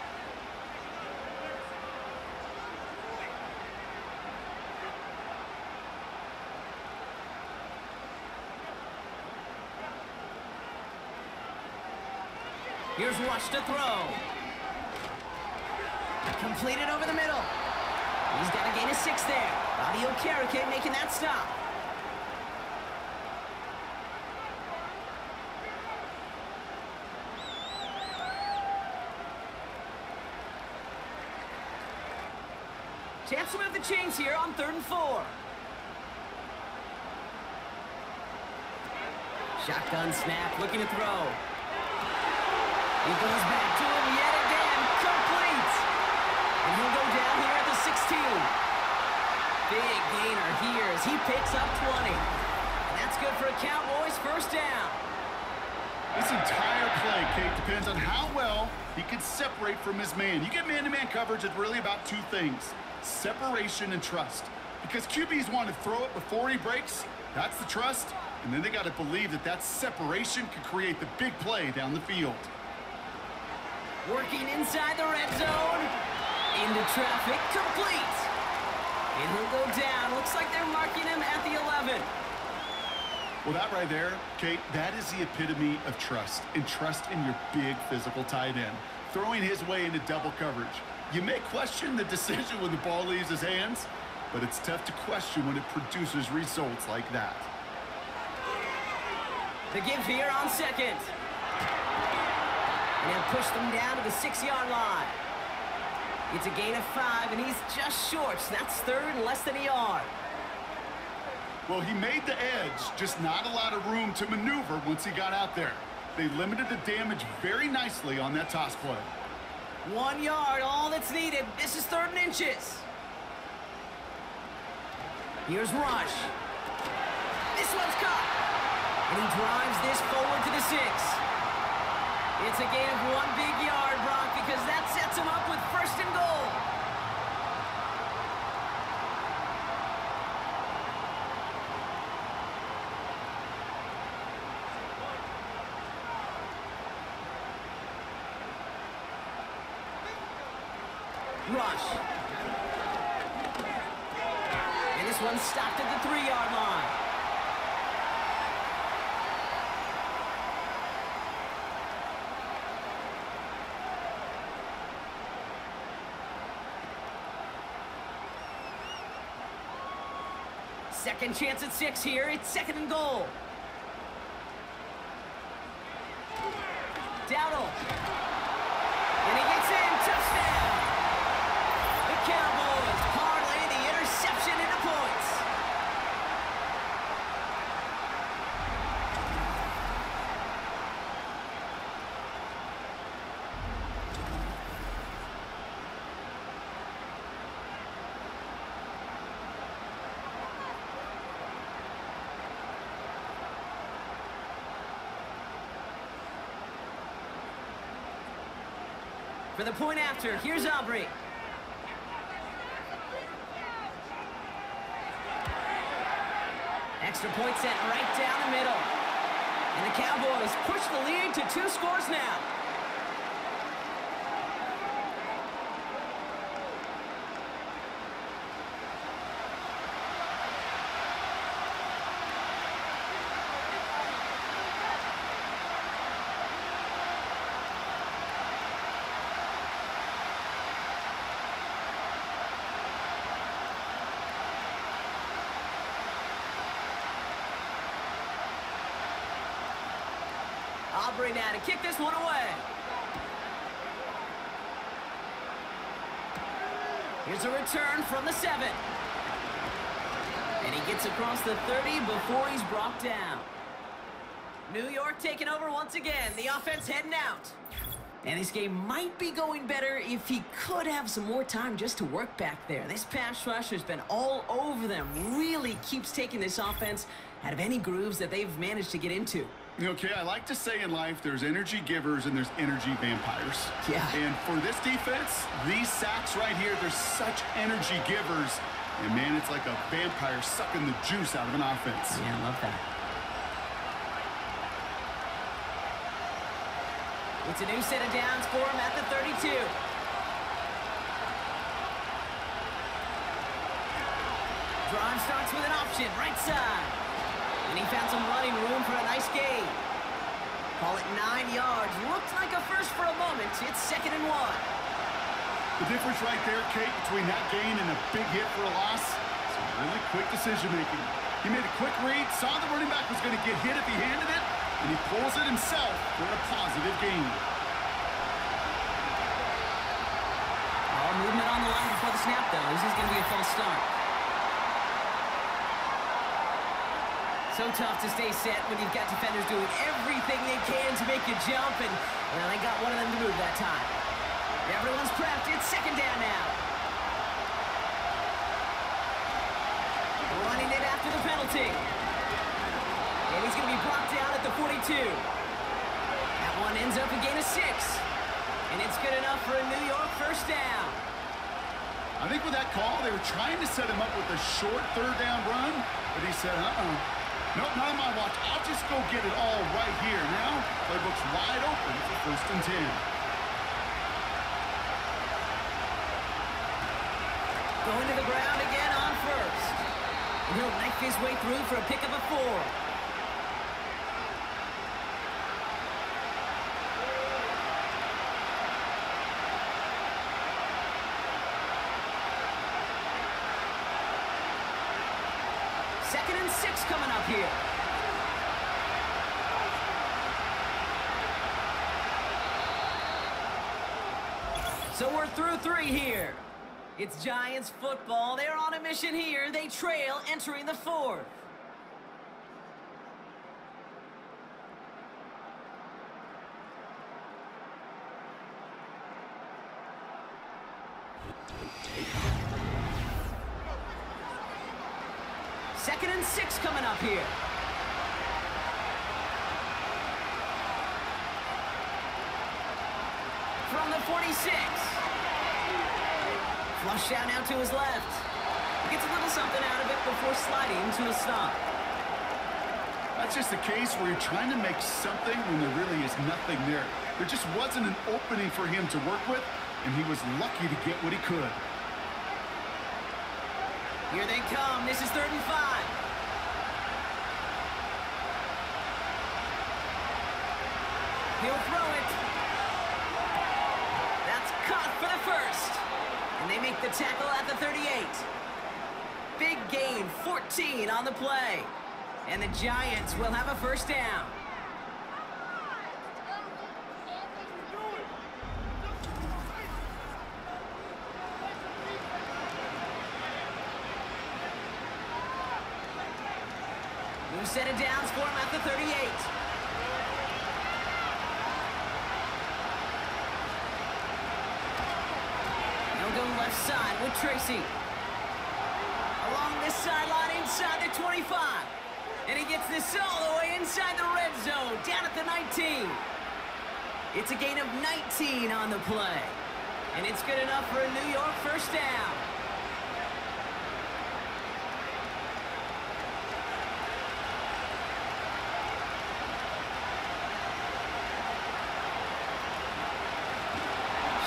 B: Here's Rush to throw. Completed over the middle. He's got a gain of six there. Bobby Okereke making that stop. Chance to move the chains here on third and four. Shotgun snap, looking to throw. He goes back to him yet again. Complete. And he'll go down here at the 16. Big gainer here as he picks up 20. And that's good for a Cowboys first down.
C: This entire play, Kate, depends on how well he can separate from his man. You get man-to-man -man coverage, it's really about two things, separation and trust. Because QBs want to throw it before he breaks, that's the trust, and then they got to believe that that separation can create the big play down the field.
B: Working inside the red zone. Into traffic, complete. And he'll go down. Looks like they're marking him at the 11.
C: Well, that right there, Kate, that is the epitome of trust. And trust in your big physical tight end. Throwing his way into double coverage. You may question the decision when the ball leaves his hands, but it's tough to question when it produces results like that.
B: The give here on second. And he'll push them down to the six-yard line. It's a gain of five, and he's just short. So that's third and less than a yard.
C: Well, he made the edge, just not a lot of room to maneuver once he got out there. They limited the damage very nicely on that toss play.
B: One yard, all that's needed. This is third and inches. Here's Rush. This one's caught. And he drives this forward to the six. It's a gain of one big yard, Brock, because that sets him up with first and goal. Rush. And this one stopped at the three-yard line. Second chance at six here. It's second and goal. Dowdle. And he gets in. Touchdown. The Cowboys parlay For the point after, here's Aubrey. Extra point sent right down the middle. And the Cowboys push the lead to two scores now. Aubrey now to kick this one away. Here's a return from the seven. And he gets across the 30 before he's brought down. New York taking over once again. The offense heading out. And this game might be going better if he could have some more time just to work back there. This pass rush has been all over them. Really keeps taking this offense out of any grooves that they've managed to get into.
C: Okay, I like to say in life there's energy givers and there's energy vampires.
B: Yeah.
C: And for this defense, these sacks right here, they're such energy givers. And man, it's like a vampire sucking the juice out of an offense.
B: Yeah, I love that. It's a new set of downs for him at the 32. Drive starts with an option, right side. And he found some running room for a nice gain. Call it nine yards. Looked like a first for a moment. It's second and one.
C: The difference right there, Kate, between that gain and a big hit for a loss, some really quick decision making. He made a quick read, saw the running back was going to get hit if he handed it, and he pulls it himself for a positive gain.
B: All movement on the line before the snap, though. This is going to be a false start. So tough to stay set when you've got defenders doing everything they can to make you jump, and well, they got one of them to move that time. Everyone's prepped. It's second down now. Running it after the penalty. And he's going to be brought down at the 42. That one ends up a gain of six. And it's good enough for a New York first down.
C: I think with that call, they were trying to set him up with a short third down run, but he said, uh-uh. Nope, not on my watch. I'll just go get it all right here. Now, playbook's wide open for first and ten.
B: Going to the ground again on first. And he'll knife his way through for a pickup of four. Second and six coming up here. So we're through three here. It's Giants football. They're on a mission here. They trail entering the fourth. here. From the 46. Flush out now to his left. Gets a little something out of it before sliding to a stop.
C: That's just a case where you're trying to make something when there really is nothing there. There just wasn't an opening for him to work with, and he was lucky to get what he could.
B: Here they come. This is 35. He'll throw it. That's caught for the first. And they make the tackle at the 38. Big gain, 14 on the play. And the Giants will have a first down. New set of downs for him at the 38. Left side with Tracy. Along this sideline inside the 25. And he gets this all the way inside the red zone, down at the 19. It's a gain of 19 on the play. And it's good enough for a New York first down.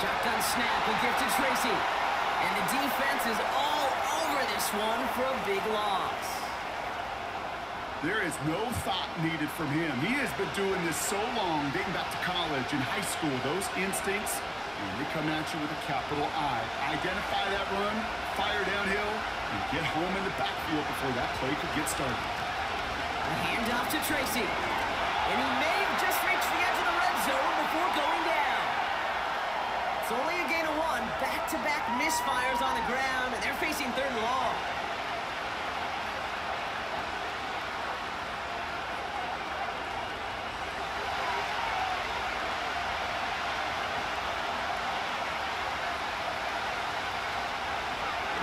B: Shotgun snap, we give to Tracy. And the defense is all over this one for a big loss.
C: There is no thought needed from him. He has been doing this so long, dating back to college and high school. Those instincts, and they come at you with a capital I. Identify that run, fire downhill, and get home in the backfield before that play could get started.
B: A handoff to Tracy. And he may have just reached the edge of the red zone before going down. It's only a gain of one. Back-to-back -back misfires on the ground, and they're facing third and long.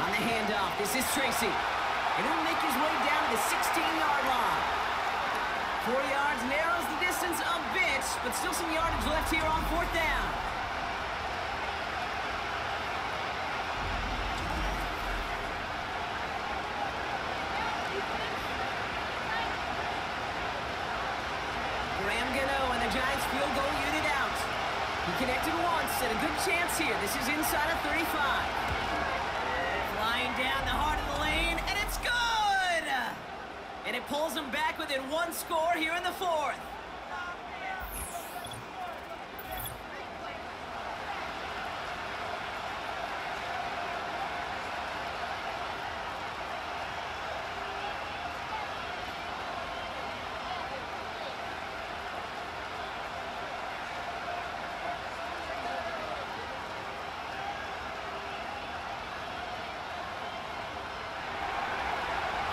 B: On the handoff, this is Tracy. And he'll make his way down to the 16-yard line. Four yards narrows the distance a bit, but still some yardage left here on fourth down. Graham Gano and the Giants field goal unit out. He connected once and a good chance here. This is inside of 35. Flying down the heart of the lane, and it's good! And it pulls them back within one score here in the fourth.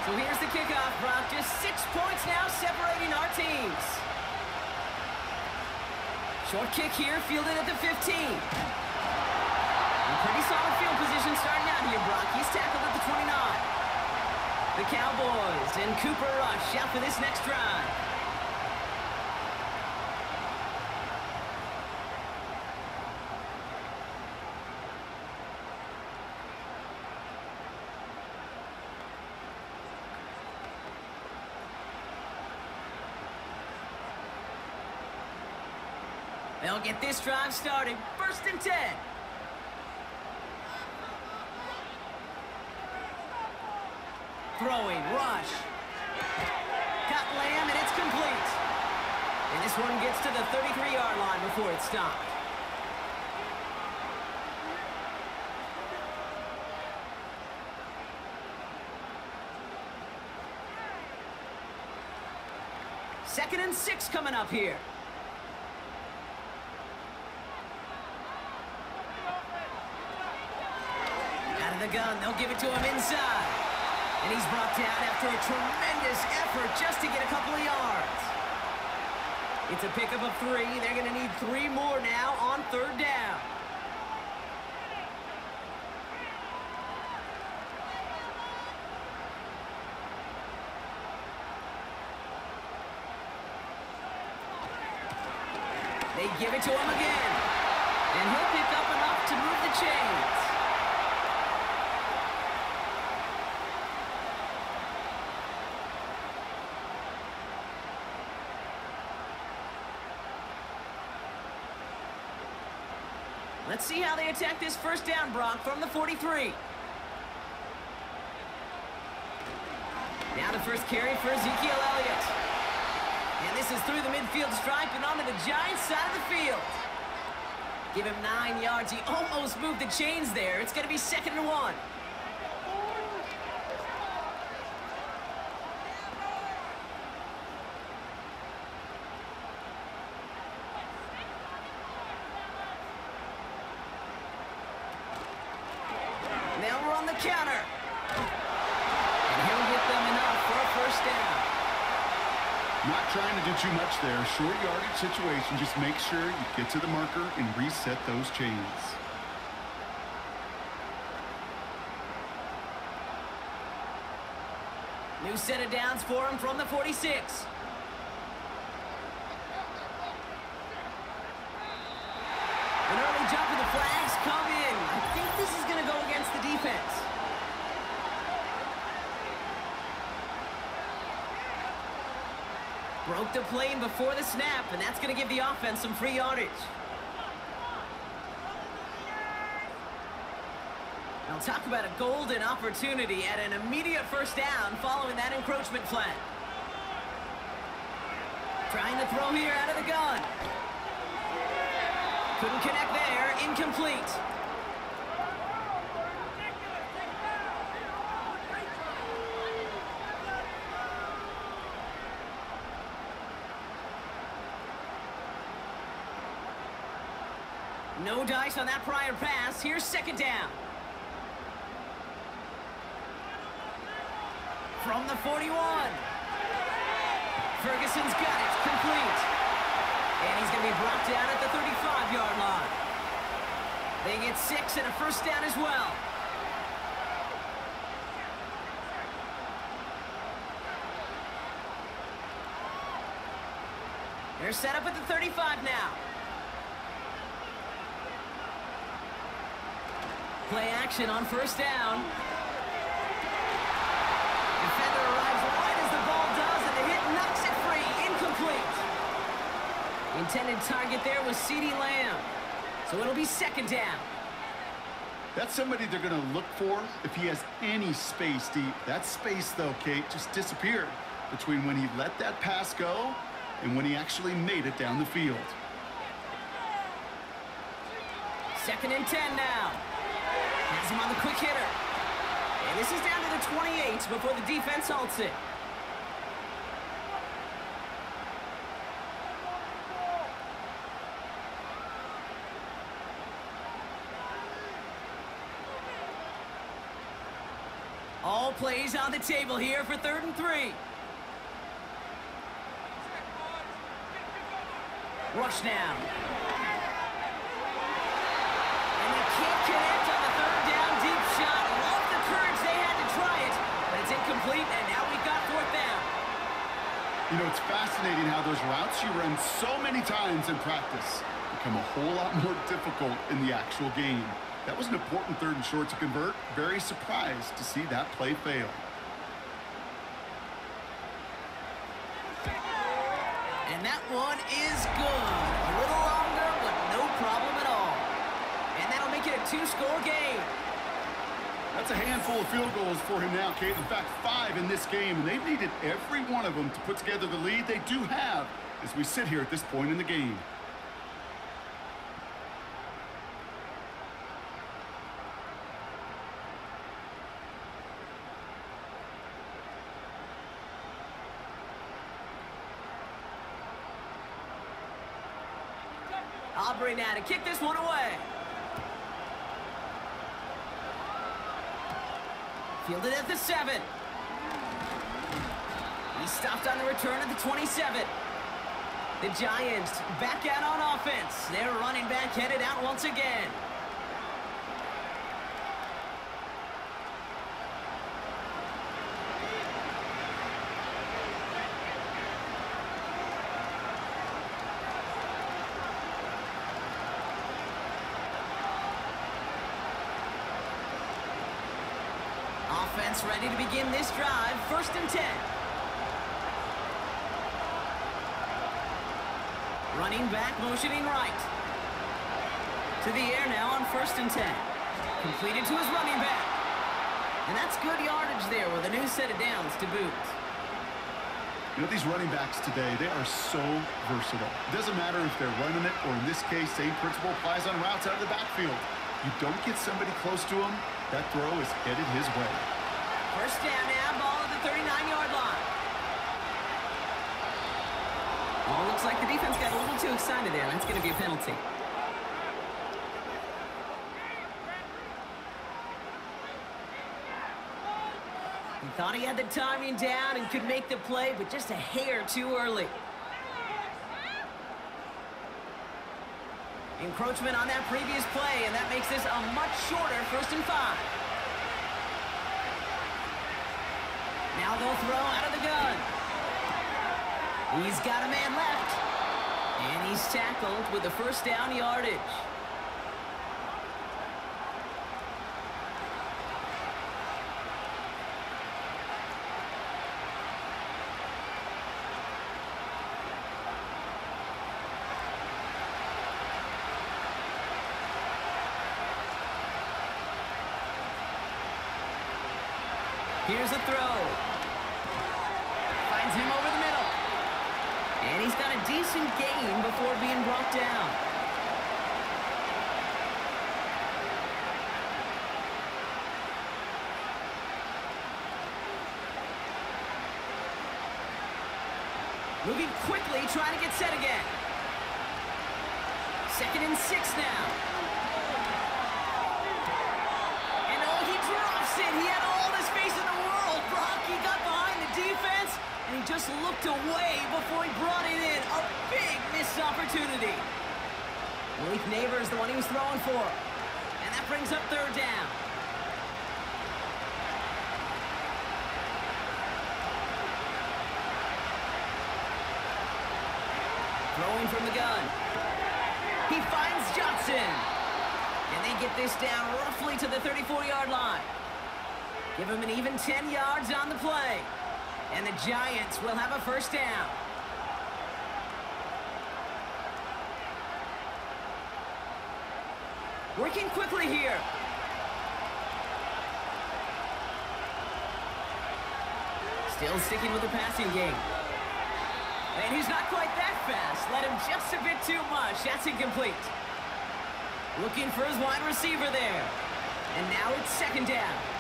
B: So here's the kickoff, Brock. Just six points now separating our teams. Short kick here, fielded at the 15. And pretty solid field position starting out here, Brock. He's tackled at the 29. The Cowboys and Cooper Rush out for this next drive. They'll get this drive started. First and 10. Throwing, rush. Cut Lamb, and it's complete. And this one gets to the 33-yard line before it's stopped. Second and six coming up here. Out of the gun, they'll give it to him inside. And he's brought down after a tremendous effort just to get a couple of yards. It's a pickup of three. They're going to need three more now on third down. They give it to him again. And he'll pick up enough to move the chains. Let's see how they attack this first down, Brock, from the 43. Now the first carry for Ezekiel Elliott. And this is through the midfield stripe and onto the Giants side of the field. Give him nine yards. He almost moved the chains there. It's going to be second and one. Now we're on the counter. And he'll get them enough for a first down.
C: Not trying to do there. Short yardage situation. Just make sure you get to the marker and reset those chains.
B: New set of downs for him from the 46. up and the flags come in. I think this is going to go against the defense. Broke the plane before the snap, and that's going to give the offense some free yardage. Now talk about a golden opportunity at an immediate first down following that encroachment flag. Trying to throw here out of the gun. Couldn't connect there. Incomplete. Dice on that prior pass. Here's second down. From the 41. Ferguson's got it. Complete. And he's going to be brought down at the 35-yard line. They get six and a first down as well. They're set up at the 35 now. Play action on first down. Defender arrives right as the ball does, and the hit knocks it free. Incomplete. Intended target there was CeeDee Lamb. So it'll be second down.
C: That's somebody they're going to look for if he has any space deep. That space, though, Kate, just disappeared between when he let that pass go and when he actually made it down the field.
B: Second and 10 now. Has him on the quick hitter. And this is down to the 28 before the defense halts it. All plays on the table here for third and three. Rush now. And now we've got fourth down.
C: You know, it's fascinating how those routes you run so many times in practice become a whole lot more difficult in the actual game. That was an important third and short to convert. Very surprised to see that play fail.
B: And that one is good. A little longer, but no problem at all. And that'll make it a two-score game.
C: That's a handful of field goals for him now, Kate. In fact, five in this game, and they've needed every one of them to put together the lead they do have as we sit here at this point in the game.
B: Aubrey now to kick this one away. Fielded at the seven. He stopped on the return at the 27. The Giants back out on offense. Their running back headed out once again. Offense ready to begin this drive. First and 10. Running back, motioning right. To the air now on first and 10. Completed to his running back. And that's good yardage there with a new set of downs to boot.
C: You know, these running backs today, they are so versatile. It doesn't matter if they're running it or, in this case, same principle applies on routes out of the backfield. You don't get somebody close to him, that throw is headed his way.
B: First down now, ball at the 39-yard line. Oh, well, looks like the defense got a little too excited there. That's going to be a penalty. He thought he had the timing down and could make the play, but just a hair too early. Encroachment on that previous play, and that makes this a much shorter first and five. Now they'll throw out of the gun. He's got a man left. And he's tackled with a first down yardage. Here's a throw. Decent gain before being brought down. Moving quickly, trying to get set again. Second and six now. And oh, he drops it. He had all the space in the world. Brock, he got behind the defense, and he just looked away before he brought it in. A big missed opportunity. Malik is the one he was throwing for. And that brings up third down. Throwing from the gun. He finds Johnson. And they get this down roughly to the 34-yard line. Give him an even 10 yards on the play. And the Giants will have a first down. Working quickly here. Still sticking with the passing game. And he's not quite that fast. Let him just a bit too much. That's incomplete. Looking for his wide receiver there. And now it's second down.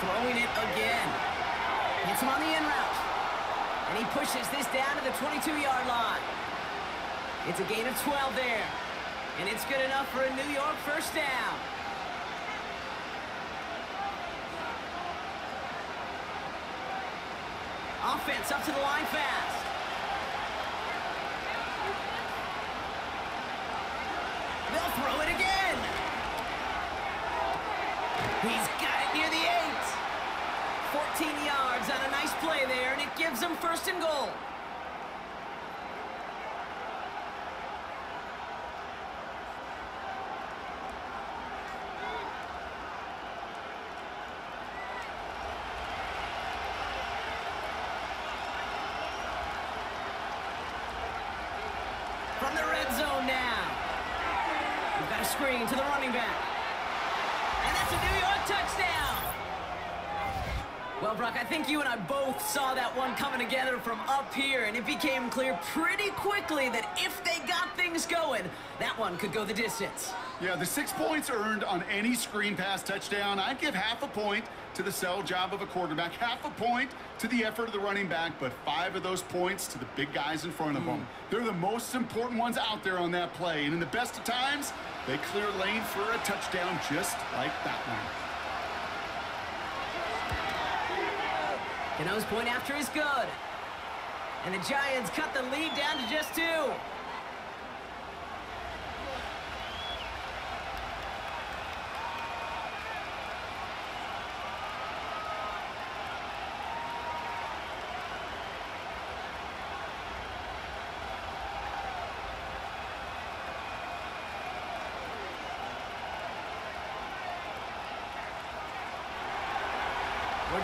B: Throwing it again. Hits him on the in route. And he pushes this down to the 22-yard line. It's a gain of 12 there. And it's good enough for a New York first down. Offense up to the line fast. They'll throw it again. He's 14 yards on a nice play there, and it gives them first and goal. From the red zone now. We've got a screen to the running back. Brock, I think you and I both saw that one coming together from up here, and it became clear pretty quickly that if they got things going, that one could go the distance.
C: Yeah, the six points earned on any screen pass touchdown. I'd give half a point to the sell job of a quarterback, half a point to the effort of the running back, but five of those points to the big guys in front of hmm. them. They're the most important ones out there on that play, and in the best of times, they clear lane for a touchdown just like that one.
B: Gano's point after is good. And the Giants cut the lead down to just two.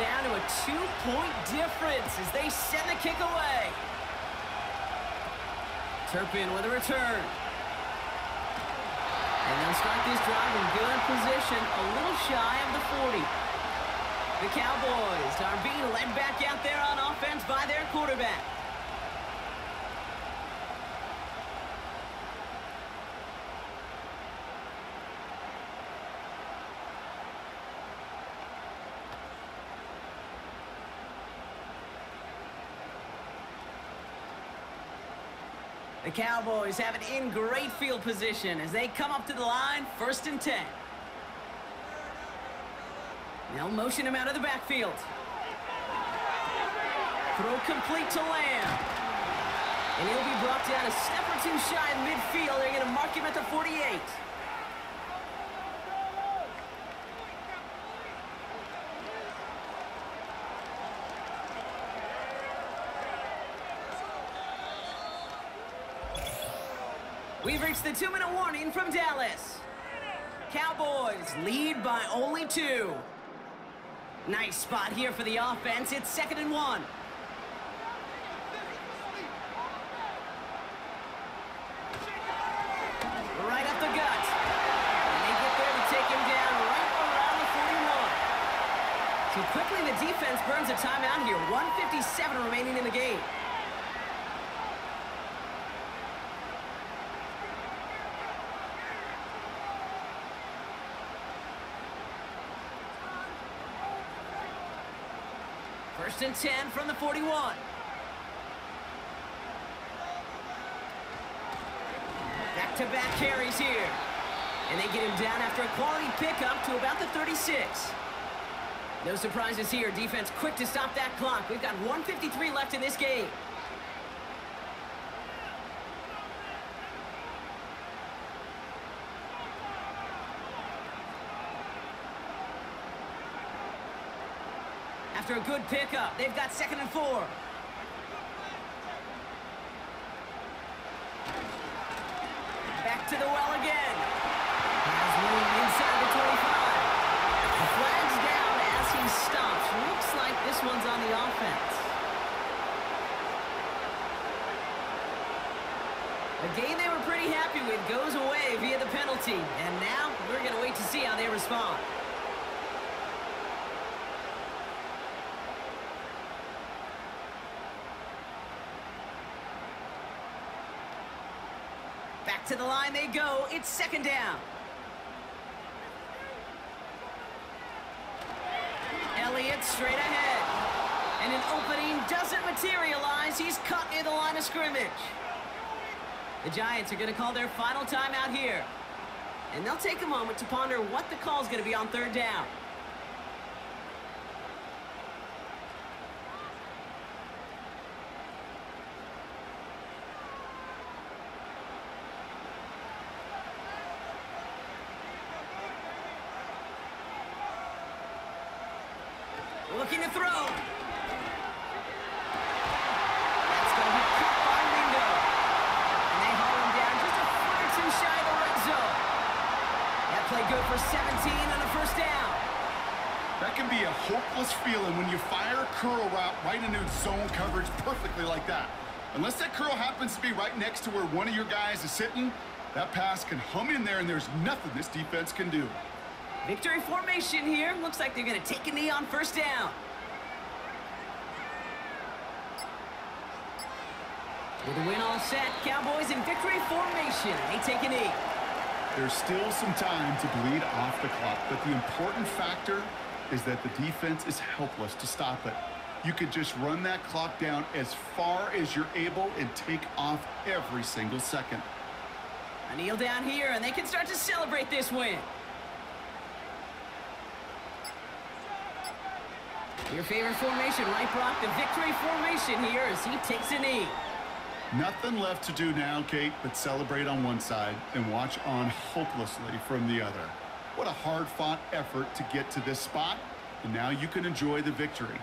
B: Down to a two-point difference as they send the kick away. Turpin with a return. And they'll start this drive in good position, a little shy of the 40. The Cowboys are being led back out there on offense by their quarterback. The Cowboys have it in great field position as they come up to the line, first and 10. They'll motion him out of the backfield. Throw complete to Lamb. And he'll be brought down a step or two shy of midfield. They're going to mark him at the 48. We've reached the two-minute warning from Dallas. Cowboys lead by only two. Nice spot here for the offense. It's second and one. Right up the gut. And they get there to take him down right around the 41. Quickly the defense burns a timeout here. 157 remaining in the game. First and 10 from the 41. Back-to-back -back carries here. And they get him down after a quality pickup to about the 36. No surprises here. Defense quick to stop that clock. We've got 153 left in this game. After a good pickup, they've got second and four. Back to the well again. Has room inside the 25. The flag's down as he stops. Looks like this one's on the offense. A game they were pretty happy with goes away via the penalty. And now we're going to wait to see how they respond. To the line they go. It's second down. Elliott straight ahead. And an opening doesn't materialize. He's cut near the line of scrimmage. The Giants are going to call their final timeout here. And they'll take a moment to ponder what the call is going to be on third down. Looking to throw. That's going to be caught by Mingo. And they haul him down just a foot or two shy of the red zone. That play good for 17 on a first down.
C: That can be a hopeless feeling when you fire a curl route right into zone coverage perfectly like that. Unless that curl happens to be right next to where one of your guys is sitting, that pass can hum in there and there's nothing this defense can do.
B: Victory formation here. Looks like they're going to take a knee on first down. With the win all set, Cowboys in victory formation. They take a knee.
C: There's still some time to bleed off the clock, but the important factor is that the defense is helpless to stop it. You could just run that clock down as far as you're able and take off every single second.
B: A kneel down here, and they can start to celebrate this win. Your favorite formation, right, Brock? The victory formation here as he takes a knee.
C: Nothing left to do now, Kate, but celebrate on one side and watch on hopelessly from the other. What a hard-fought effort to get to this spot, and now you can enjoy the victory.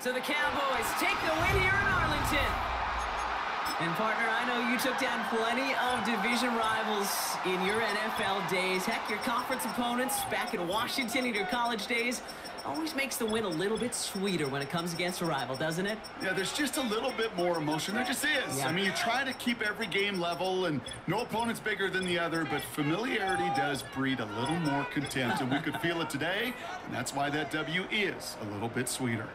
B: So the Cowboys take the win here in Arlington. And partner, I know you took down plenty of division rivals in your NFL days. Heck, your conference opponents back in Washington in your college days always makes the win a little bit sweeter when it comes against a rival, doesn't it?
C: Yeah, there's just a little bit more emotion. There just is. Yeah. I mean, you try to keep every game level, and no opponent's bigger than the other, but familiarity does breed a little more contempt, and we could feel it today, and that's why that W is a little bit sweeter.